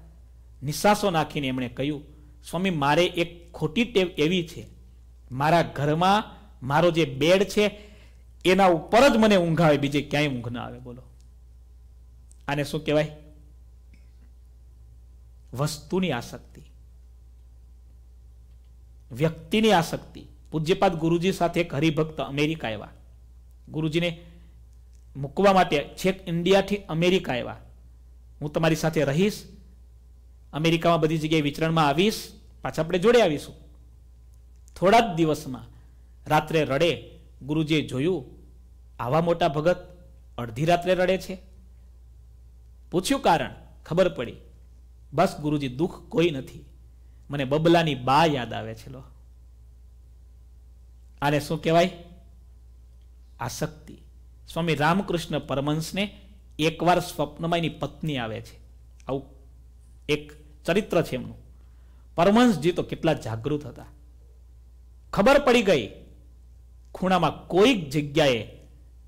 નિશાસો નાખીને એમણે કહ્યું, સ્વામી, મારે એક ખોટી ટેવ એવી છે. મારા ઘરમાં મારો જે બેડ છે, એના ઉપર જ મને ઊંઘ આવે, બીજે ક્યાંય ઊંઘ ના આવે. બોલો. આને શું કહેવાય? વસ્તુની આસક્તિ. વ્યક્તિની આસક્તિ. પૂજ્યપાદ ગુરુજી સાથે એક હરિભક્ત અમેરિકા આવ્યા. ગુરુજીને મૂકવા માટે છેક ઇન્ડિયાથી અમેરિકા આવ્યા. હું તમારી સાથે રહીશ. અમેરિકામાં બધી જગ્યાએ વિચરણમાં આવીશ. પાછા આપણે જોડે આવીશું. થોડા જ દિવસમાં રાત્રે રડે ગુરુજીએ જોયું, આવા મોટા ભગત અડધી રાત્રે રડે છે. પૂછ્યું કારણ? ખબર પડી. બસ ગુરુજી, દુઃખ કોઈ નથી. મને બબલાની બા યાદ આવે છે, લો. આને શું કહેવાય? આસક્તિ. સ્વામી રામકૃષ્ણ પરમંશને એકવાર સ્વપ્નમાં પત્ની આવે છે. આવું એક ચરિત્ર છે એમનું. પરમહંસજી તો કેટલા જાગૃત હતા. ખબર પડી ગઈ. ખૂણામાં કોઈક જગ્યાએ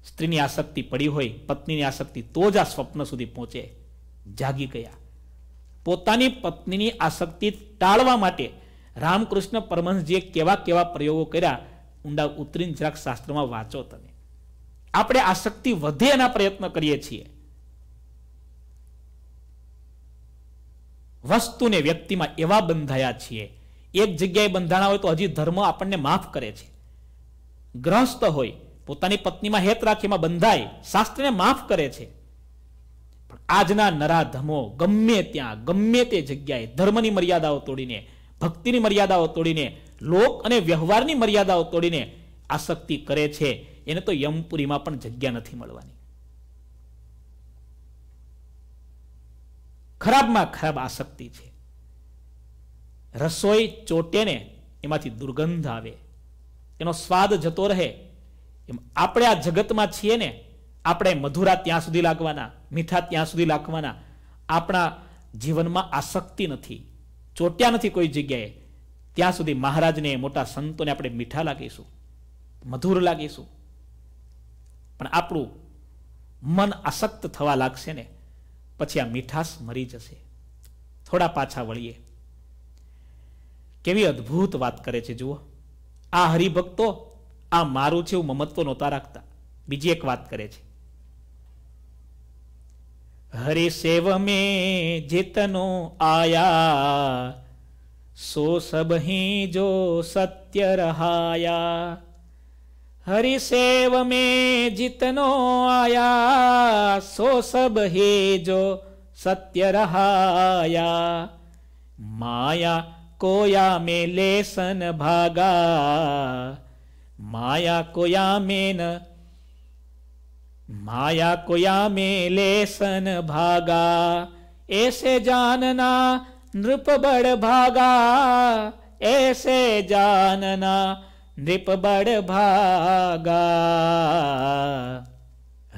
સ્ત્રીની આસક્તિ પડી હોય, પત્નીની આસક્તિ તો જ આ સ્વપ્ન સુધી પહોંચે. જાગી ગયા. પોતાની પત્નીની આસક્તિ ટાળવા માટે રામકૃષ્ણ પરમહંસજીએ કેવા કેવા પ્રયોગો કર્યા? ઊંડા ઉતરીને જરાક શાસ્ત્રમાં વાંચો તમે. આપણે આસક્તિ વધે એના પ્રયત્ન કરીએ છીએ. વસ્તુને વ્યક્તિમાં એવા બંધાયા છીએ. એક જગ્યાએ બંધાણા હોય તો હજી ધર્મ આપણને માફ કરે છે. ગ્રહસ્થ હોય પોતાની પત્નીમાં હેત રાખીમાં બંધાય. શાસ્ત્રને માફ કરે છે. પણ આજના નરાધમો, ગમે ત્યાં, ગમે તે જગ્યાએ ધર્મની મર્યાદાઓ તોડીને, ભક્તિની મર્યાદાઓ તોડીને, લોક અને વ્યવહારની મર્યાદાઓ તોડીને આસક્તિ કરે છે, એને તો યમપુરીમાં પણ જગ્યા નથી મળવાની. ખરાબમાં ખરાબ આસક્તિ છે. રસોઈ ચોટે ને એમાંથી દુર્ગંધ આવે. એનો સ્વાદ જતો રહે. એમ આપણે આ જગતમાં છીએ ને, આપણે મધુરા ત્યાં સુધી લાગવાના, મીઠા ત્યાં સુધી લાગવાના, આપણા જીવનમાં આસક્તિ નથી, ચોટ્યા નથી કોઈ જગ્યાએ. ત્યાં સુધી મહારાજને, મોટા સંતોને આપણે મીઠા લાગીશું, મધુર લાગીશું. પણ આપણું મન આસક્ત થવા લાગશે ને, પછી આ મીઠાશ મરી જશે. થોડા પાછા વળીએ. કેવી અદ્ભુત વાત કરે છે જુઓ. આ હરિભક્તો આ મારું છે એવું મમત્વ નહોતા રાખતા. બીજી એક વાત કરે છે. હરે સેવ મે જેતનો આયા, સો સબહી જો સત્ય રહાયા. હરી સેવ મે જીતનો આયા, સો સબ હે જો સત્ય રહાયા. માયા કોયા મે લેસન ભાગા भागा माया कोया में न माया कोया में लेसन भागा ऐसे जानना नृप बड़ भागा ऐसे जानना नृप बड़ भागा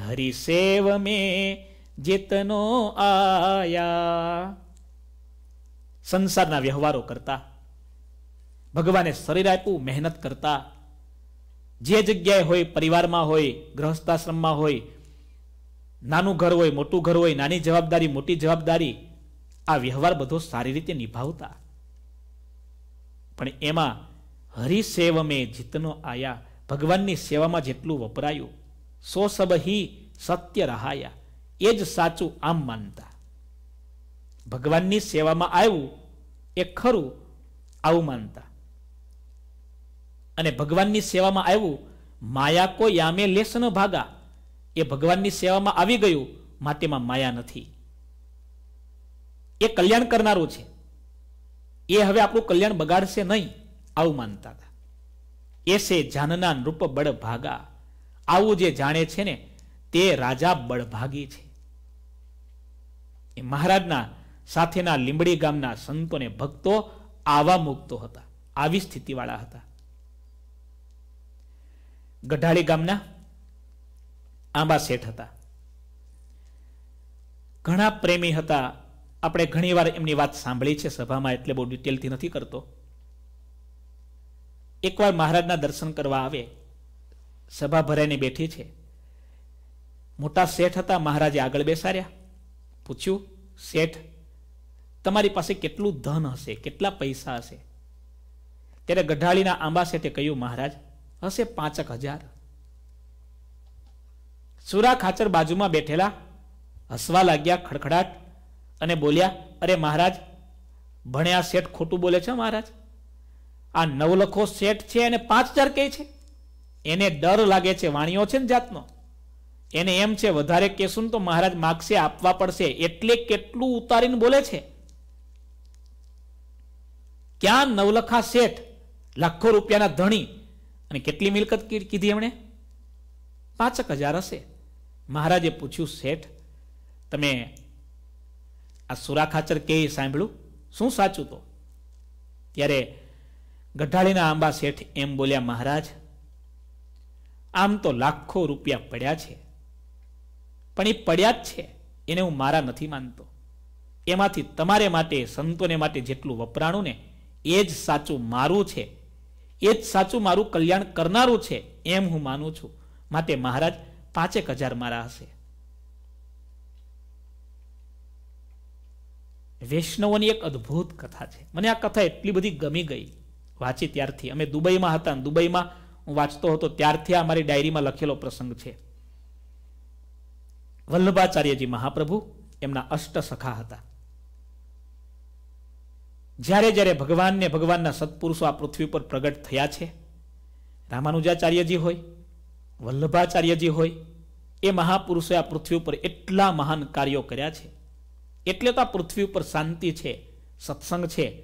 हरि सेव में जितनो आया સંસારના વ્યવહારો કરતા ભગવાને શરીર આપ્યું મહેનત કરતા જે જગ્યાએ હોય, પરિવારમાં હોય ગ્રહસ્થાશ્રમમાં હોય, નાનું ઘર હોય, મોટું ઘર હોય, નાની જવાબદારી, મોટી જવાબદારી, આ વ્યવહાર બધો સારી રીતે નિભાવતા. પણ એમાં હરિસેવમે જીતનો આયા. ભગવાનની સેવામાં જેટલું વપરાયું, સો સબ હી સત્ય રહાયા. એ જ સાચું આમ માનતા. ભગવાનની સેવામાં આવ્યું એ ખરું આવું માનતા. અને ભગવાનની સેવામાં આવ્યું, માયા કો યામે લેસ ન ભાગા. એ ભગવાનની સેવામાં આવી ગયું માટેમાં માયા નથી. એ કલ્યાણ કરનારું છે. એ હવે આપણું કલ્યાણ બગાડશે નહીં, આવું માનતા હતા. એસે જાનના નૃપ બળ ભાગા. આવું જે જાણે છે ને, તે રાજા બળભાગી છે. એ મહારાજના સાથેના લીંબડી ગામના સંતોને ભક્તો આવા મુક્તો હતા, આવી સ્થિતિવાળા હતા. ગઢાળી ગામના આંબા શેઠ હતા. ઘણા પ્રેમી હતા. આપણે ઘણીવાર એમની વાત સાંભળી છે સભામાં, એટલે બહુ ડિટેલથી નથી કરતો. એકવાર મહારાજના દર્શન કરવા આવે, સભા ભરાઈને બેઠી છે. મોટા શેઠ હતા, મહારાજે આગળ બેસાડ્યા. પૂછ્યું, શેઠ, તમારી પાસે કેટલું ધન હશે? કેટલા પૈસા હશે? ત્યારે ગઢાળીના આંબા શેઠે કહ્યું, મહારાજ હશે પાંચક હજાર. સુરા ખાચર બાજુમાં બેઠેલા હસવા લાગ્યા ખડખડાટ અને બોલ્યા, અરે મહારાજ, ભણ્યા શેઠ ખોટું બોલે છે મહારાજ? આ નવલખો શેઠ છે અને પાંચ હજાર કહે છે? એને ડર લાગે છે, વાણીઓ છે ને જાતનો? એને એમ છે, વધારે કેસું તો મહારાજ માગશે, આપવા પડશે, એટલે કેટલું ઉતારીને બોલે છે? ક્યાં નવલખા શેઠ લાખો રૂપિયાના ધણી અને કેટલી મિલકત કીધી એમણે? પાંચક હજાર હશે. મહારાજે પૂછ્યું, શેઠ, તમે આ સુરા ખાચર કે સાંભળ્યું? શું સાચું તો? ત્યારે ગઢાળીના આંબા શેઠ એમ બોલ્યા, મહારાજ, આમ તો લાખો રૂપિયા પડ્યા છે. પણ એ પડ્યા જ છે. એને હું મારા નથી માનતો. એમાંથી તમારે માટે, સંતોને માટે જેટલું વપરાણું ને, એ જ સાચું મારું છે. એ જ સાચું મારું કલ્યાણ કરનારું છે એમ હું માનું છું. માટે મહારાજ પાંચેક હજાર મારા હશે. વૈષ્ણવોની એક અદ્ભુત કથા છે. મને આ કથા એટલી બધી ગમી ગઈ. વાંચી ત્યારથી. અમે દુબઈમાં હતા દુબઈમાં હું વાંચતો હતો, ત્યારથી આ મારી ડાયરીમાં લખેલો પ્રસંગ છે. વલ્લભાચાર્યજી મહાપ્રભુ એમના અષ્ટ સખા હતા. જ્યારે જ્યારે ભગવાનને ભગવાનના સત્પુરુષો આ પૃથ્વી પર પ્રગટ થયા છે, રામાનુજાચાર્યજી હોય, વલ્લભાચાર્યજી હોય, એ મહાપુરુષોએ આ પૃથ્વી ઉપર એટલા મહાન કાર્યો કર્યા છે. એટલે તો આ પૃથ્વી ઉપર શાંતિ છે, સત્સંગ છે,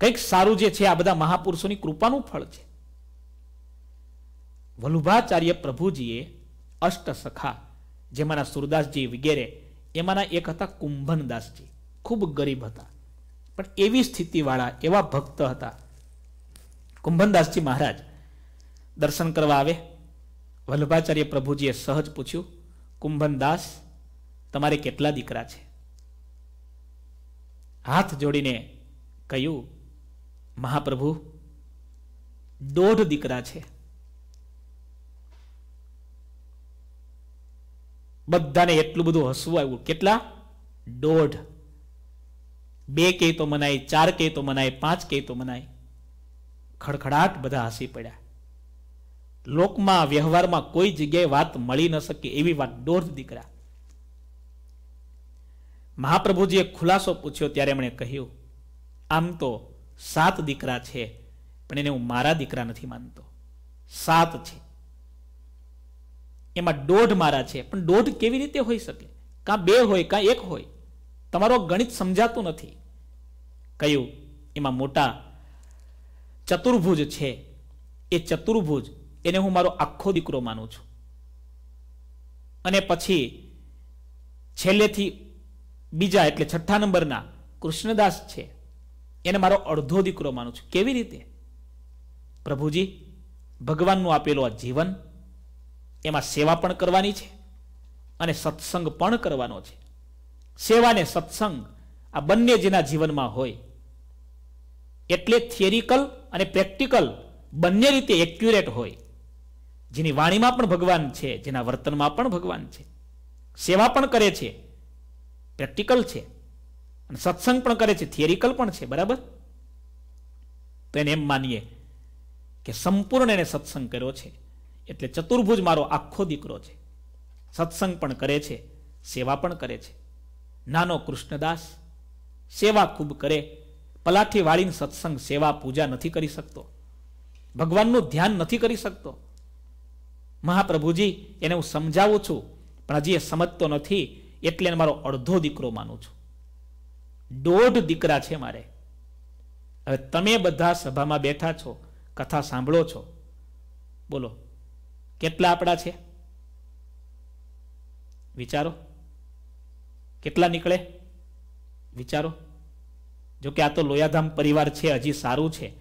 કંઈક સારું જે છે આ બધા મહાપુરુષોની કૃપાનું ફળ છે. વલ્લુભાચાર્ય પ્રભુજીએ અષ્ટ સખા જેમાંના સુરદાસજી વગેરે, એમાંના એક હતા કુંભનદાસજી, ખૂબ ગરીબ હતા. પણ એવી સ્થિતિવાળા, એવા ભક્ત હતા. કુંભનદાસજી મહારાજ દર્શન કરવા આવે. વલ્લભાચાર્ય પ્રભુજીએ સહજ પૂછ્યું, કુંભનદાસ, તમારે કેટલા દીકરા છે? હાથ જોડીને કહ્યું, મહાપ્રભુ, દોઢ દીકરા છે. બધાને એટલું બધું હસવું આવ્યું. કેટલા? દોઢ. બે કે તો મનાય, ચાર કે તો મનાય, પાંચ કે તો મનાય. ખડખડાટ બધા હસી પડ્યા. લોકમાં, વ્યવહારમાં કોઈ જગ્યાએ વાત મળી ન શકે એવી વાત દોઢ દીકરા. મહાપ્રભુજીએ ખુલાસો પૂછ્યો ત્યારે એમણે કહ્યું, આમ તો સાત દીકરા છે, પણ એને હું મારા દીકરા નથી માનતો. સાત છે. એમાં દોઢ મારા છે, પણ દોઢ કેવી રીતે હોઈ શકે? કાં બે હોય, કાં એક હોય? તમારો ગણિત સમજાતું નથી. કયું એમાં મોટા ચતુર્ભુજ છે. એ ચતુર્ભુજ એને હું મારો આખો દીકરો માનું છું. અને પછી છેલ્લેથી બીજા એટલે છઠ્ઠા નંબરના કૃષ્ણદાસ છે, એને મારો અડધો દીકરો માનું છું. કેવી રીતે? પ્રભુજી, ભગવાનનું આપેલું આ જીવન એમાં સેવા પણ કરવાની છે અને સત્સંગ પણ કરવાનો છે. સેવા ને સત્સંગ આ બંને જેના જીવનમાં હોય. એટલે થિયરિકલ અને પ્રેક્ટિકલ બંને રીતે એક્યુરેટ હોય. જેની વાણીમાં પણ ભગવાન છે, જેના વર્તનમાં પણ ભગવાન છે. સેવા પણ કરે છે પ્રેક્ટિકલ છે. અને સત્સંગ પણ કરે છે થિયરિકલ પણ છે, બરાબર? તો એને એમ માનીએ કે સંપૂર્ણ એને સત્સંગ કર્યો છે. એટલે ચતુર્ભુજ મારો આખો દીકરો છે. સત્સંગ પણ કરે છે, સેવા પણ કરે છે. નાનો કૃષ્ણદાસ સેવા ખૂબ કરે, પલાઠી વાળીને સત્સંગ સેવા પૂજા નથી કરી શકતો, ભગવાનનું ધ્યાન નથી કરી શકતો. મહાપ્રભુજી, એને હું સમજાવું છું, પણ હજી એ સમજતો નથી, એટલે મારો અડધો દીકરો માનું છું. દોઢ દીકરા છે મારે. હવે તમે બધા સભામાં બેઠા છો, કથા સાંભળો છો. બોલો, કેટલા આપણા છે? વિચારો. કેટલા નીકળે? વિચારો. જો કે આ તો લોયાધામ પરિવાર છે, હજી સારું છે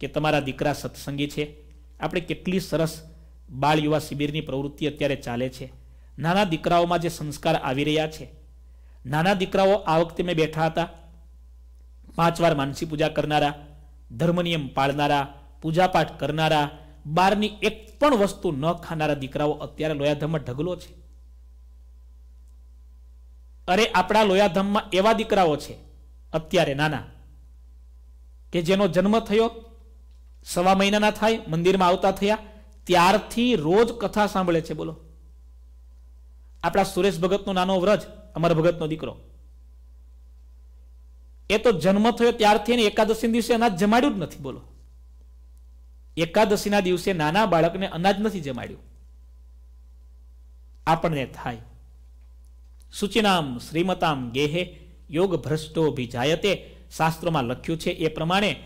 કે તમારા દીકરા સત્સંગી છે. આપણે કેટલી સરસ બાળ યુવા શિબિરની પ્રવૃત્તિ અત્યારે ચાલે છે. નાના દીકરાઓમાં જે સંસ્કાર આવી રહ્યા છે. નાના દીકરાઓ આ વખતે મેં બેઠા હતા. પાંચ વાર માનસી પૂજા કરનારા ધર્મનિયમ પાળનારા પૂજાપાઠ કરનારા, બારની એક પણ વસ્તુ ન ખાનારા દીકરાઓ અત્યારે લોયાધામમાં ઢગલો છે. અરે આપણા લોયાધામમાં એવા દીકરાઓ છે, અત્યારે નાના, કે જેનો જન્મ થયો, સવા મહિનાના થાય, મંદિરમાં આવતા થયા, ત્યારથી રોજ કથા સાંભળે છે, બોલો. આપણા સુરેશ ભગતનો નાનો વ્રજ, અમર ભગતનો દીકરો. એ તો જન્મ થયો ત્યારથી એને એકાદશી દિવસે અનાજ જમાડ્યું જ નથી, બોલો. એકાદશીના દિવસે નાના બાળકને અનાજ નથી જમાડ્યું. આપણને થાય. સૂચિનામ શ્રીમતામ ગેહે યોગ ભ્રષ્ટો ભીજાયતે શાસ્ત્રોમાં લખ્યું છે એ પ્રમાણે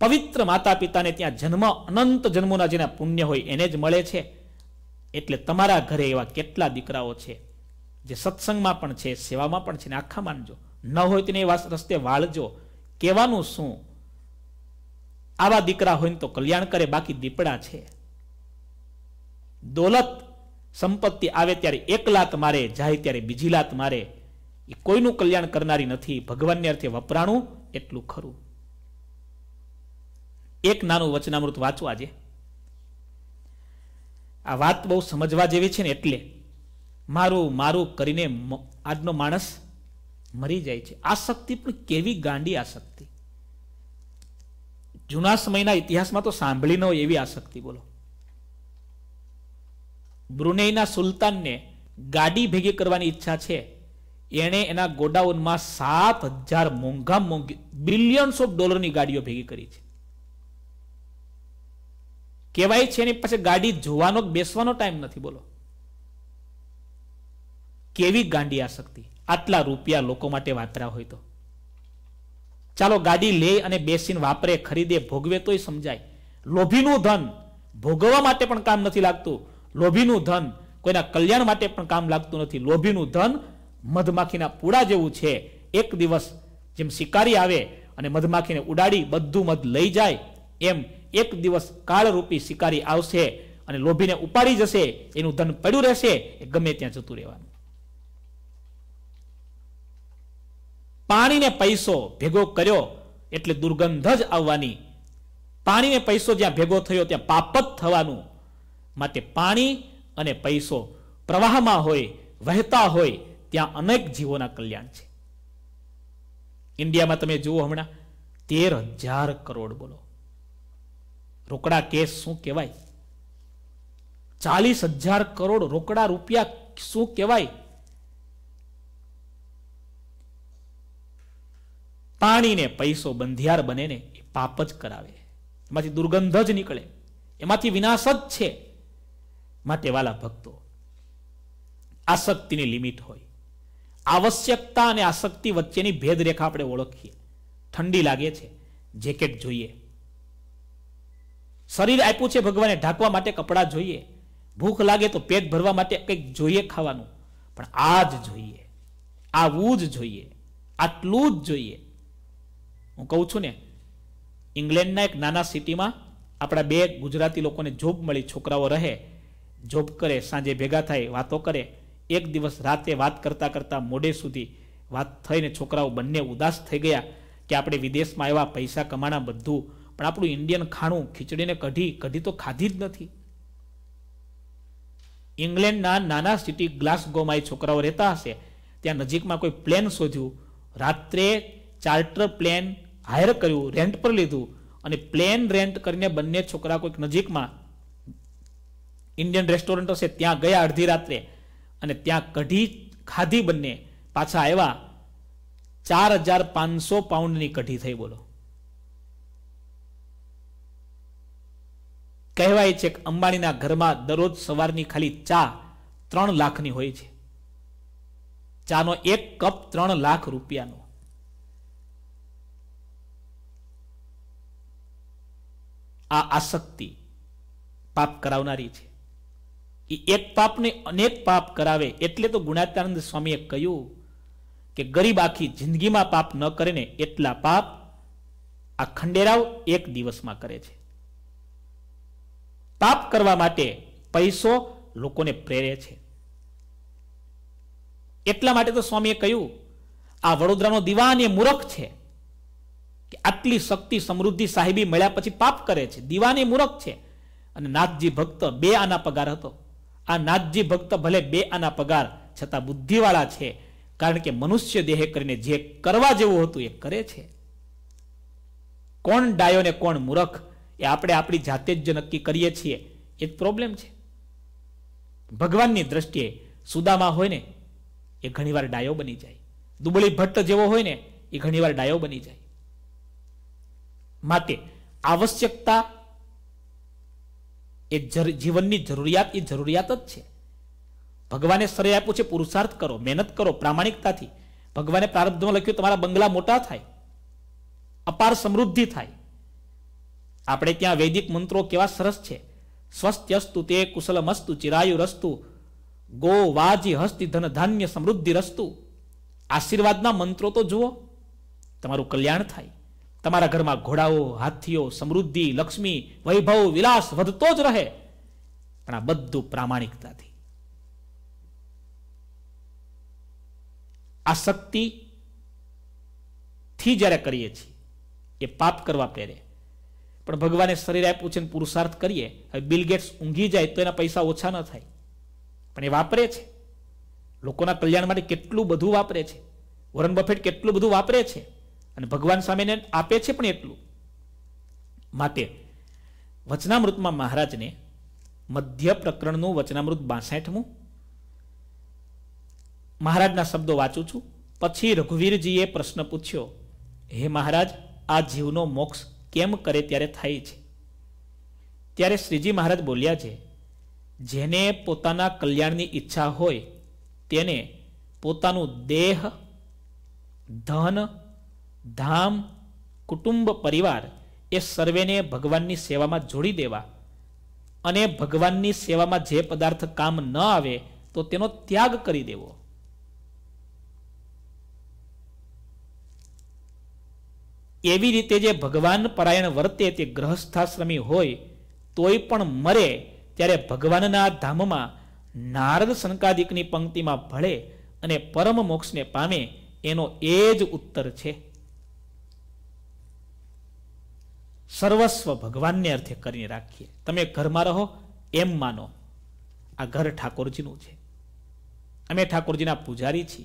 પવિત્ર માતા પિતાને ત્યાં જન્મ, અનંત જન્મોના જેના પુણ્ય હોય એને જ મળે છે. એટલે તમારા ઘરે એવા કેટલા દીકરાઓ છે જે સત્સંગમાં પણ છે, સેવામાં પણ છે ને આખા માનજો. ન હોય તેને એવા રસ્તે વાળજો. કહેવાનું શું? આવા દીકરા હોય ને તો કલ્યાણ કરે, બાકી દીપડા છે. દોલત સંપત્તિ આવે ત્યારે એક લાત મારે, જાય ત્યારે બીજી લાત મારે. એ કોઈનું કલ્યાણ કરનારી નથી. ભગવાનને અર્થે વપરાણું એટલું ખરું. એક નાનું વચનામૃત વાંચો આજે આ વાત બહુ સમજવા જેવી છે ને એટલે મારું મારું કરીને આજનો માણસ મરી જાય છે. આસક્તિ પણ કેવી ગાંડી આસક્તિ. જૂના સમયના ઇતિહાસમાં તો સાંભળી ન હોય એવી આસક્તિ, બોલો. બ્રુનેઈના સુલતાનને ગાડી ભેગી કરવાની ઈચ્છા છે. એણે એના ગોડાઉનમાં સાત હજાર મોંઘા મોંઘી બિલિયન્સ ઓફ ડોલરની ગાડીઓ ભેગી કરી છે. કહેવાય છે એની પાસે ગાડી જોવાનો બેસવાનો ટાઈમ નથી, બોલો. કેવી ગાંડી આસક્તિ? આટલા રૂપિયા લોકો માટે વાપર્યા હોય તો. ચાલો ગાડી લે અને બેસીને વાપરે, ખરીદે, ભોગવે તોય સમજાય. લોભીનું ધન ભોગવવા માટે પણ કામ નથી લાગતું. લોભીનું ધન કોઈના કલ્યાણ માટે પણ કામ લાગતું નથી. લોભીનું ધન મધમાખીના પૂડા જેવું છે. એક દિવસ જેમ શિકારી આવે અને મધમાખીને ઉડાડી બધું મધ લઈ જાય, એમ એક દિવસ કાળરૂપી શિકારી આવશે અને લોભીને ઉપાડી જશે. એનું ધન પડ્યું રહેશે એ ગમે ત્યાં જતું રહેવાનું. પાણીને પૈસો ભેગો કર્યો એટલે દુર્ગંધ જ આવવાની. પાણીને પૈસો જ્યાં ભેગો થયો ત્યાં પાપ જ થવાનું. માટે પાણી અને પૈસો પ્રવાહમાં હોય, વહેતા હોય, ત્યાં અનેક જીવોના કલ્યાણ છે. ઇન્ડિયામાં તમે જુઓ હમણાં, તેર હજાર કરોડ બોલો. રોકડા કેસ શું કહેવાય? ચાલીસ હજાર કરોડ રોકડા રૂપિયા શું કહેવાય? પાણીને પૈસો બંધિયાર બને ને એ પાપ જ કરાવે. એમાંથી દુર્ગંધ જ નીકળે. એમાંથી વિનાશ જ છે. માટે વાલા ભક્તો, આસક્તિની લિમિટ હોય. આવશ્યકતા અને આસક્તિ વચ્ચેની ભેદરેખા આપણે ઓળખીએ. ઠંડી લાગે છે, જેકેટ જોઈએ. શરીર આપ્યું છે ભગવાને ઢાંકવા માટે કપડાં જોઈએ. ભૂખ લાગે તો પેટ ભરવા માટે કંઈક જોઈએ ખાવાનું. પણ આ જ જોઈએ. આવું જ જોઈએ. આટલું જ જોઈએ. હું કહું છું ને, ઇંગ્લેન્ડના એક નાના સિટીમાં આપણા બે ગુજરાતી લોકોને જોબ મળી, છોકરાઓ રહે. જોબ કરે, સાંજે ભેગા થાય, વાતો કરે, એક દિવસ રાતે વાત કરતા કરતા મોડે સુધી વાત થઈને છોકરાઓ બંને ઉદાસ થઈ ગયા કે આપણે વિદેશમાં આવ્યા પૈસા કમાણા બધું, પણ આપણું ઇન્ડિયન ખાણું ખીચડીને કઢી કઢી તો ખાધી જ નથી. ઇંગ્લેન્ડના નાના સિટી ગ્લાસગોમાં એ છોકરાઓ રહેતા હશે, ત્યાં નજીકમાં કોઈ પ્લેન શોધ્યું, રાત્રે ચાર્ટર પ્લેન હાયર કર્યું, રેન્ટ પર લીધું અને પ્લેન રેન્ટ કરીને બંને છોકરા કોઈક નજીકમાં ઇન્ડિયન રેસ્ટોરન્ટો છે, ત્યાં ગયા અડધી રાત્રે અને ત્યાં કઢી ખાધી બંને. પાછા આવ્યા. ચાર હજાર પાંચસો પાઉન્ડની કઢી થઈ, બોલો. કહેવાય છે કે અંબાણીના ઘરમાં દરરોજ સવારની ખાલી ચા ત્રણ લાખની હોય છે. ચાનો એક કપ ત્રણ લાખ રૂપિયાનો. આ આસક્તિ પાપ કરાવનારી છે. એ એક પાપને અનેક પાપ કરાવે એટલે તો ગુણાત્યાનંદ સ્વામીએ કહ્યું કે ગરીબ આખી જિંદગીમાં પાપ ન કરે ને એટલા પાપ આ ખંડેરાવ એક દિવસમાં કરે છે. પાપ કરવા માટે પૈસો લોકોને પ્રેરે છે. એટલા માટે તો સ્વામીએ કહ્યું, આ વડોદરાનો દિવાન એ મૂરખ છે કે આટલી શક્તિ સમૃદ્ધિ સાહેબી મળ્યા પછી પાપ કરે છે. દિવાન એ મૂરખ છે. અને નાથજી ભક્ત બે આના પગાર હતો. આ નાથજી ભક્ત ભલે બે આના પગાર છતાં બુદ્ધિવાળા છે. કારણ કે મનુષ્ય દેહ કરીને જે કરવા જેવું હતું એ કરે છે. કોણ ડાયો ને કોણ મૂરખ એ આપણે આપણી જાતે જ નક્કી કરીએ છીએ. એ જ પ્રોબ્લેમ છે. ભગવાનની દ્રષ્ટિએ સુદામા હોય ને એ ઘણીવાર ડાયો બની જાય. દુબળી ભટ્ટ જેવો હોય ને એ ઘણીવાર ડાયો બની જાય. માટે આવશ્યકતા એ જીવનની જરૂરિયાત, એ જરૂરિયાત જ છે. ભગવાને શ્રેય આપ્યું છે, પુરુષાર્થ કરો, મહેનત કરો, પ્રામાણિકતાથી. ભગવાને પ્રારબ્ધમાં લખ્યું, તમારા બંગલા મોટા થાય, અપાર સમૃદ્ધિ થાય. આપણે ત્યાં વૈદિક મંત્રો કેવા સરસ છે. સ્વસ્થ્યસ્તુ તે કુશલમસ્તુ ચિરાયુ રસ્તુ ગો વાજી હસ્તી ધન ધાન્ય સમૃદ્ધિ રસ્તુ. આશીર્વાદના મંત્રો તો જુઓ, તમારું કલ્યાણ થાય. તમારા ઘરમાં ઘોડાઓ, હાથીઓ, સમૃદ્ધિ, લક્ષ્મી, વૈભવ, વિલાસ વધતો જ રહે. પણ આ બધું પ્રામાણિકતાથી. આ શક્તિ થી જ્યારે કરીએ છીએ, એ પાપ કરવા પ્રેરે પણ ભગવાને શરીર આપ્યું છે પુરુષાર્થ કરીએ, હવે બિલ ગેટ્સ ઊંઘી જાય તો એના પૈસા ઓછા ન થાય. પણ એ વાપરે છે. લોકોના કલ્યાણ માટે કેટલું બધું વાપરે છે. વરણ બફેટ કેટલું બધું વાપરે છે. અને ભગવાન સામેને આપે છે પણ એટલું. માટે વચનામૃતમાં મહારાજને મધ્ય પ્રકરણનું વચનામૃત બાસઠમું. મહારાજના શબ્દો વાંચું છું. પછી રઘુવીરજીએ પ્રશ્ન પૂછ્યો, હે મહારાજ, આ જીવનો મોક્ષ કેમ કરે ત્યારે થાય છે? ત્યારે શ્રીજી મહારાજ બોલ્યા છે, જેને પોતાના કલ્યાણની ઈચ્છા હોય તેને પોતાનું દેહ, ધન ધામ, કુટુંબ, પરિવાર એ સર્વેને ભગવાનની સેવામાં જોડી દેવા. અને ભગવાનની સેવામાં જે પદાર્થ કામ ન આવે, તો તેનો ત્યાગ કરી દેવો. એવી રીતે જે ભગવાન પરાયણ વર્તે તે ગ્રહસ્થાશ્રમી હોય, તોય પણ મરે ત્યારે ભગવાનના ધામમાં નારદ સંકાદિકની પંક્તિમાં ભળે અને પરમ મોક્ષને પામે એનો એ જ ઉત્તર છે. સર્વસ્વ ભગવાનને અર્થે કરીને રાખીએ. તમે ઘરમાં રહો, એમ માનો. આ ઘર ઠાકોરજીનું છે. અમે ઠાકોરજીના પૂજારી છીએ.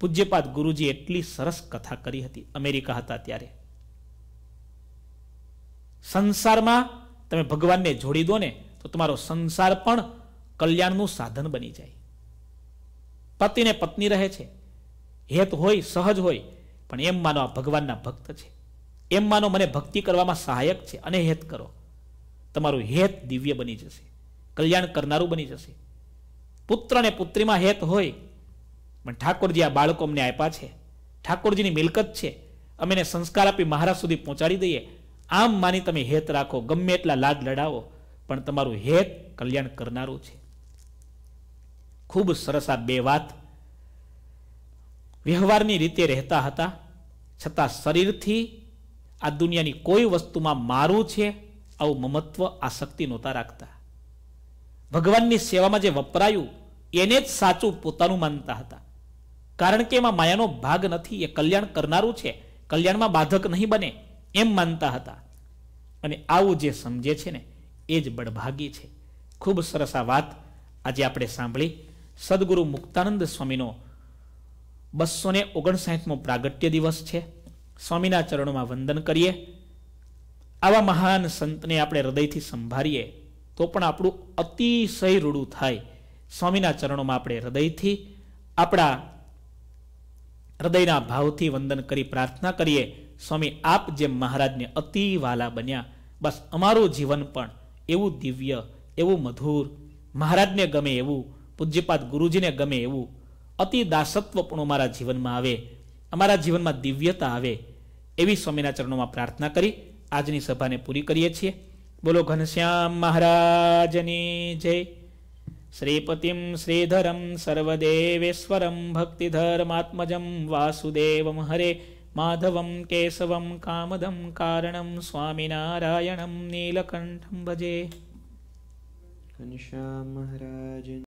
પૂજ્યપાદ ગુરુજી એટલી સરસ કથા કરી હતી. અમેરિકા હતા ત્યારે. સંસારમાં તમે ભગવાનને જોડી દો ને, તો તમારો સંસાર પણ કલ્યાણનું સાધન બની જાય. પતિને પત્ની રહે છે. હેત હોય, સહજ હોય, પણ એમ માનો આ ભગવાનના ભક્ત છે. એમ માનો મને ભક્તિ કરવામાં સહાયક છે અને હેત કરો. તમારું હેત દિવ્ય બની જશે. કલ્યાણ કરનારું બની જશે. પુત્ર અને પુત્રીમાં હેત હોય, પણ ઠાકોરજી આ બાળકો અમને આપ્યા છે. ઠાકોરજીની મિલકત છે. અમે એને સંસ્કાર આપી મહારાજ સુધી પહોંચાડી દઈએ. આમ માની તમે હેત રાખો. ગમે એટલા લાદ લડાવો, પણ તમારું હેત કલ્યાણ કરનારું છે. ખૂબ સરસ આ બે વાત. વ્યવહારની રીતે રહેતા હતા. છતાં શરીરથી આ દુનિયાની કોઈ વસ્તુમાં મારું છે, આવું મમત્વ આસક્તિ નહોતા રાખતા. ભગવાનની સેવામાં જે વપરાયું, એને જ સાચું પોતાનું માનતા હતા. કારણ કે એમાં માયાનો ભાગ નથી, એ કલ્યાણ કરનારું છે. કલ્યાણમાં બાધક નહીં બને, એમ માનતા હતા. અને આવું જે સમજે છે ને, એ જ બળભાગી છે. ખૂબ સરસ આ વાત આજે આપણે સાંભળી. સદગુરુ મુક્તાનંદ સ્વામીનો બસો ને ઓગણસાઠમો પ્રાગટ્ય દિવસ છે. સ્વામીના ચરણોમાં વંદન કરીએ. આવા મહાન સંતને આપણે હૃદયથી સંભાળીએ, તો પણ આપણું અતિશય રૂડું થાય. સ્વામીના ચરણોમાં આપણે હૃદયથી, આપણા હૃદયના ભાવથી વંદન કરી પ્રાર્થના કરીએ. સ્વામી, આપ જેમ મહારાજને અતિ વાલા બન્યા. બસ અમારું જીવન પણ એવું દિવ્ય, એવું મધુર. મહારાજને ગમે એવું, પૂજ્યપાદ ગુરુજીને ગમે એવું. અતિ દાસત્વપણું અમારા જીવનમાં આવે. અમારા જીવનમાં દિવ્યતા આવે. એવી સ્વામીના ચરણોમાં પ્રાર્થના કરી આજની સભાને પૂરી કરીએ છીએ. બોલો ઘનશ્યામ મહારાજની જય. શ્રીપતિમ શ્રીધરમ સર્વદેવેશ્વરમ ભક્તિધર્માત્મજમ વાસુદેવમ હરે. માધવમ કેશવમ કામદમ કારણમ સ્વામિનારાયણમ નીલકંઠમ ભજે. ઘનશ્યામ મહારાજ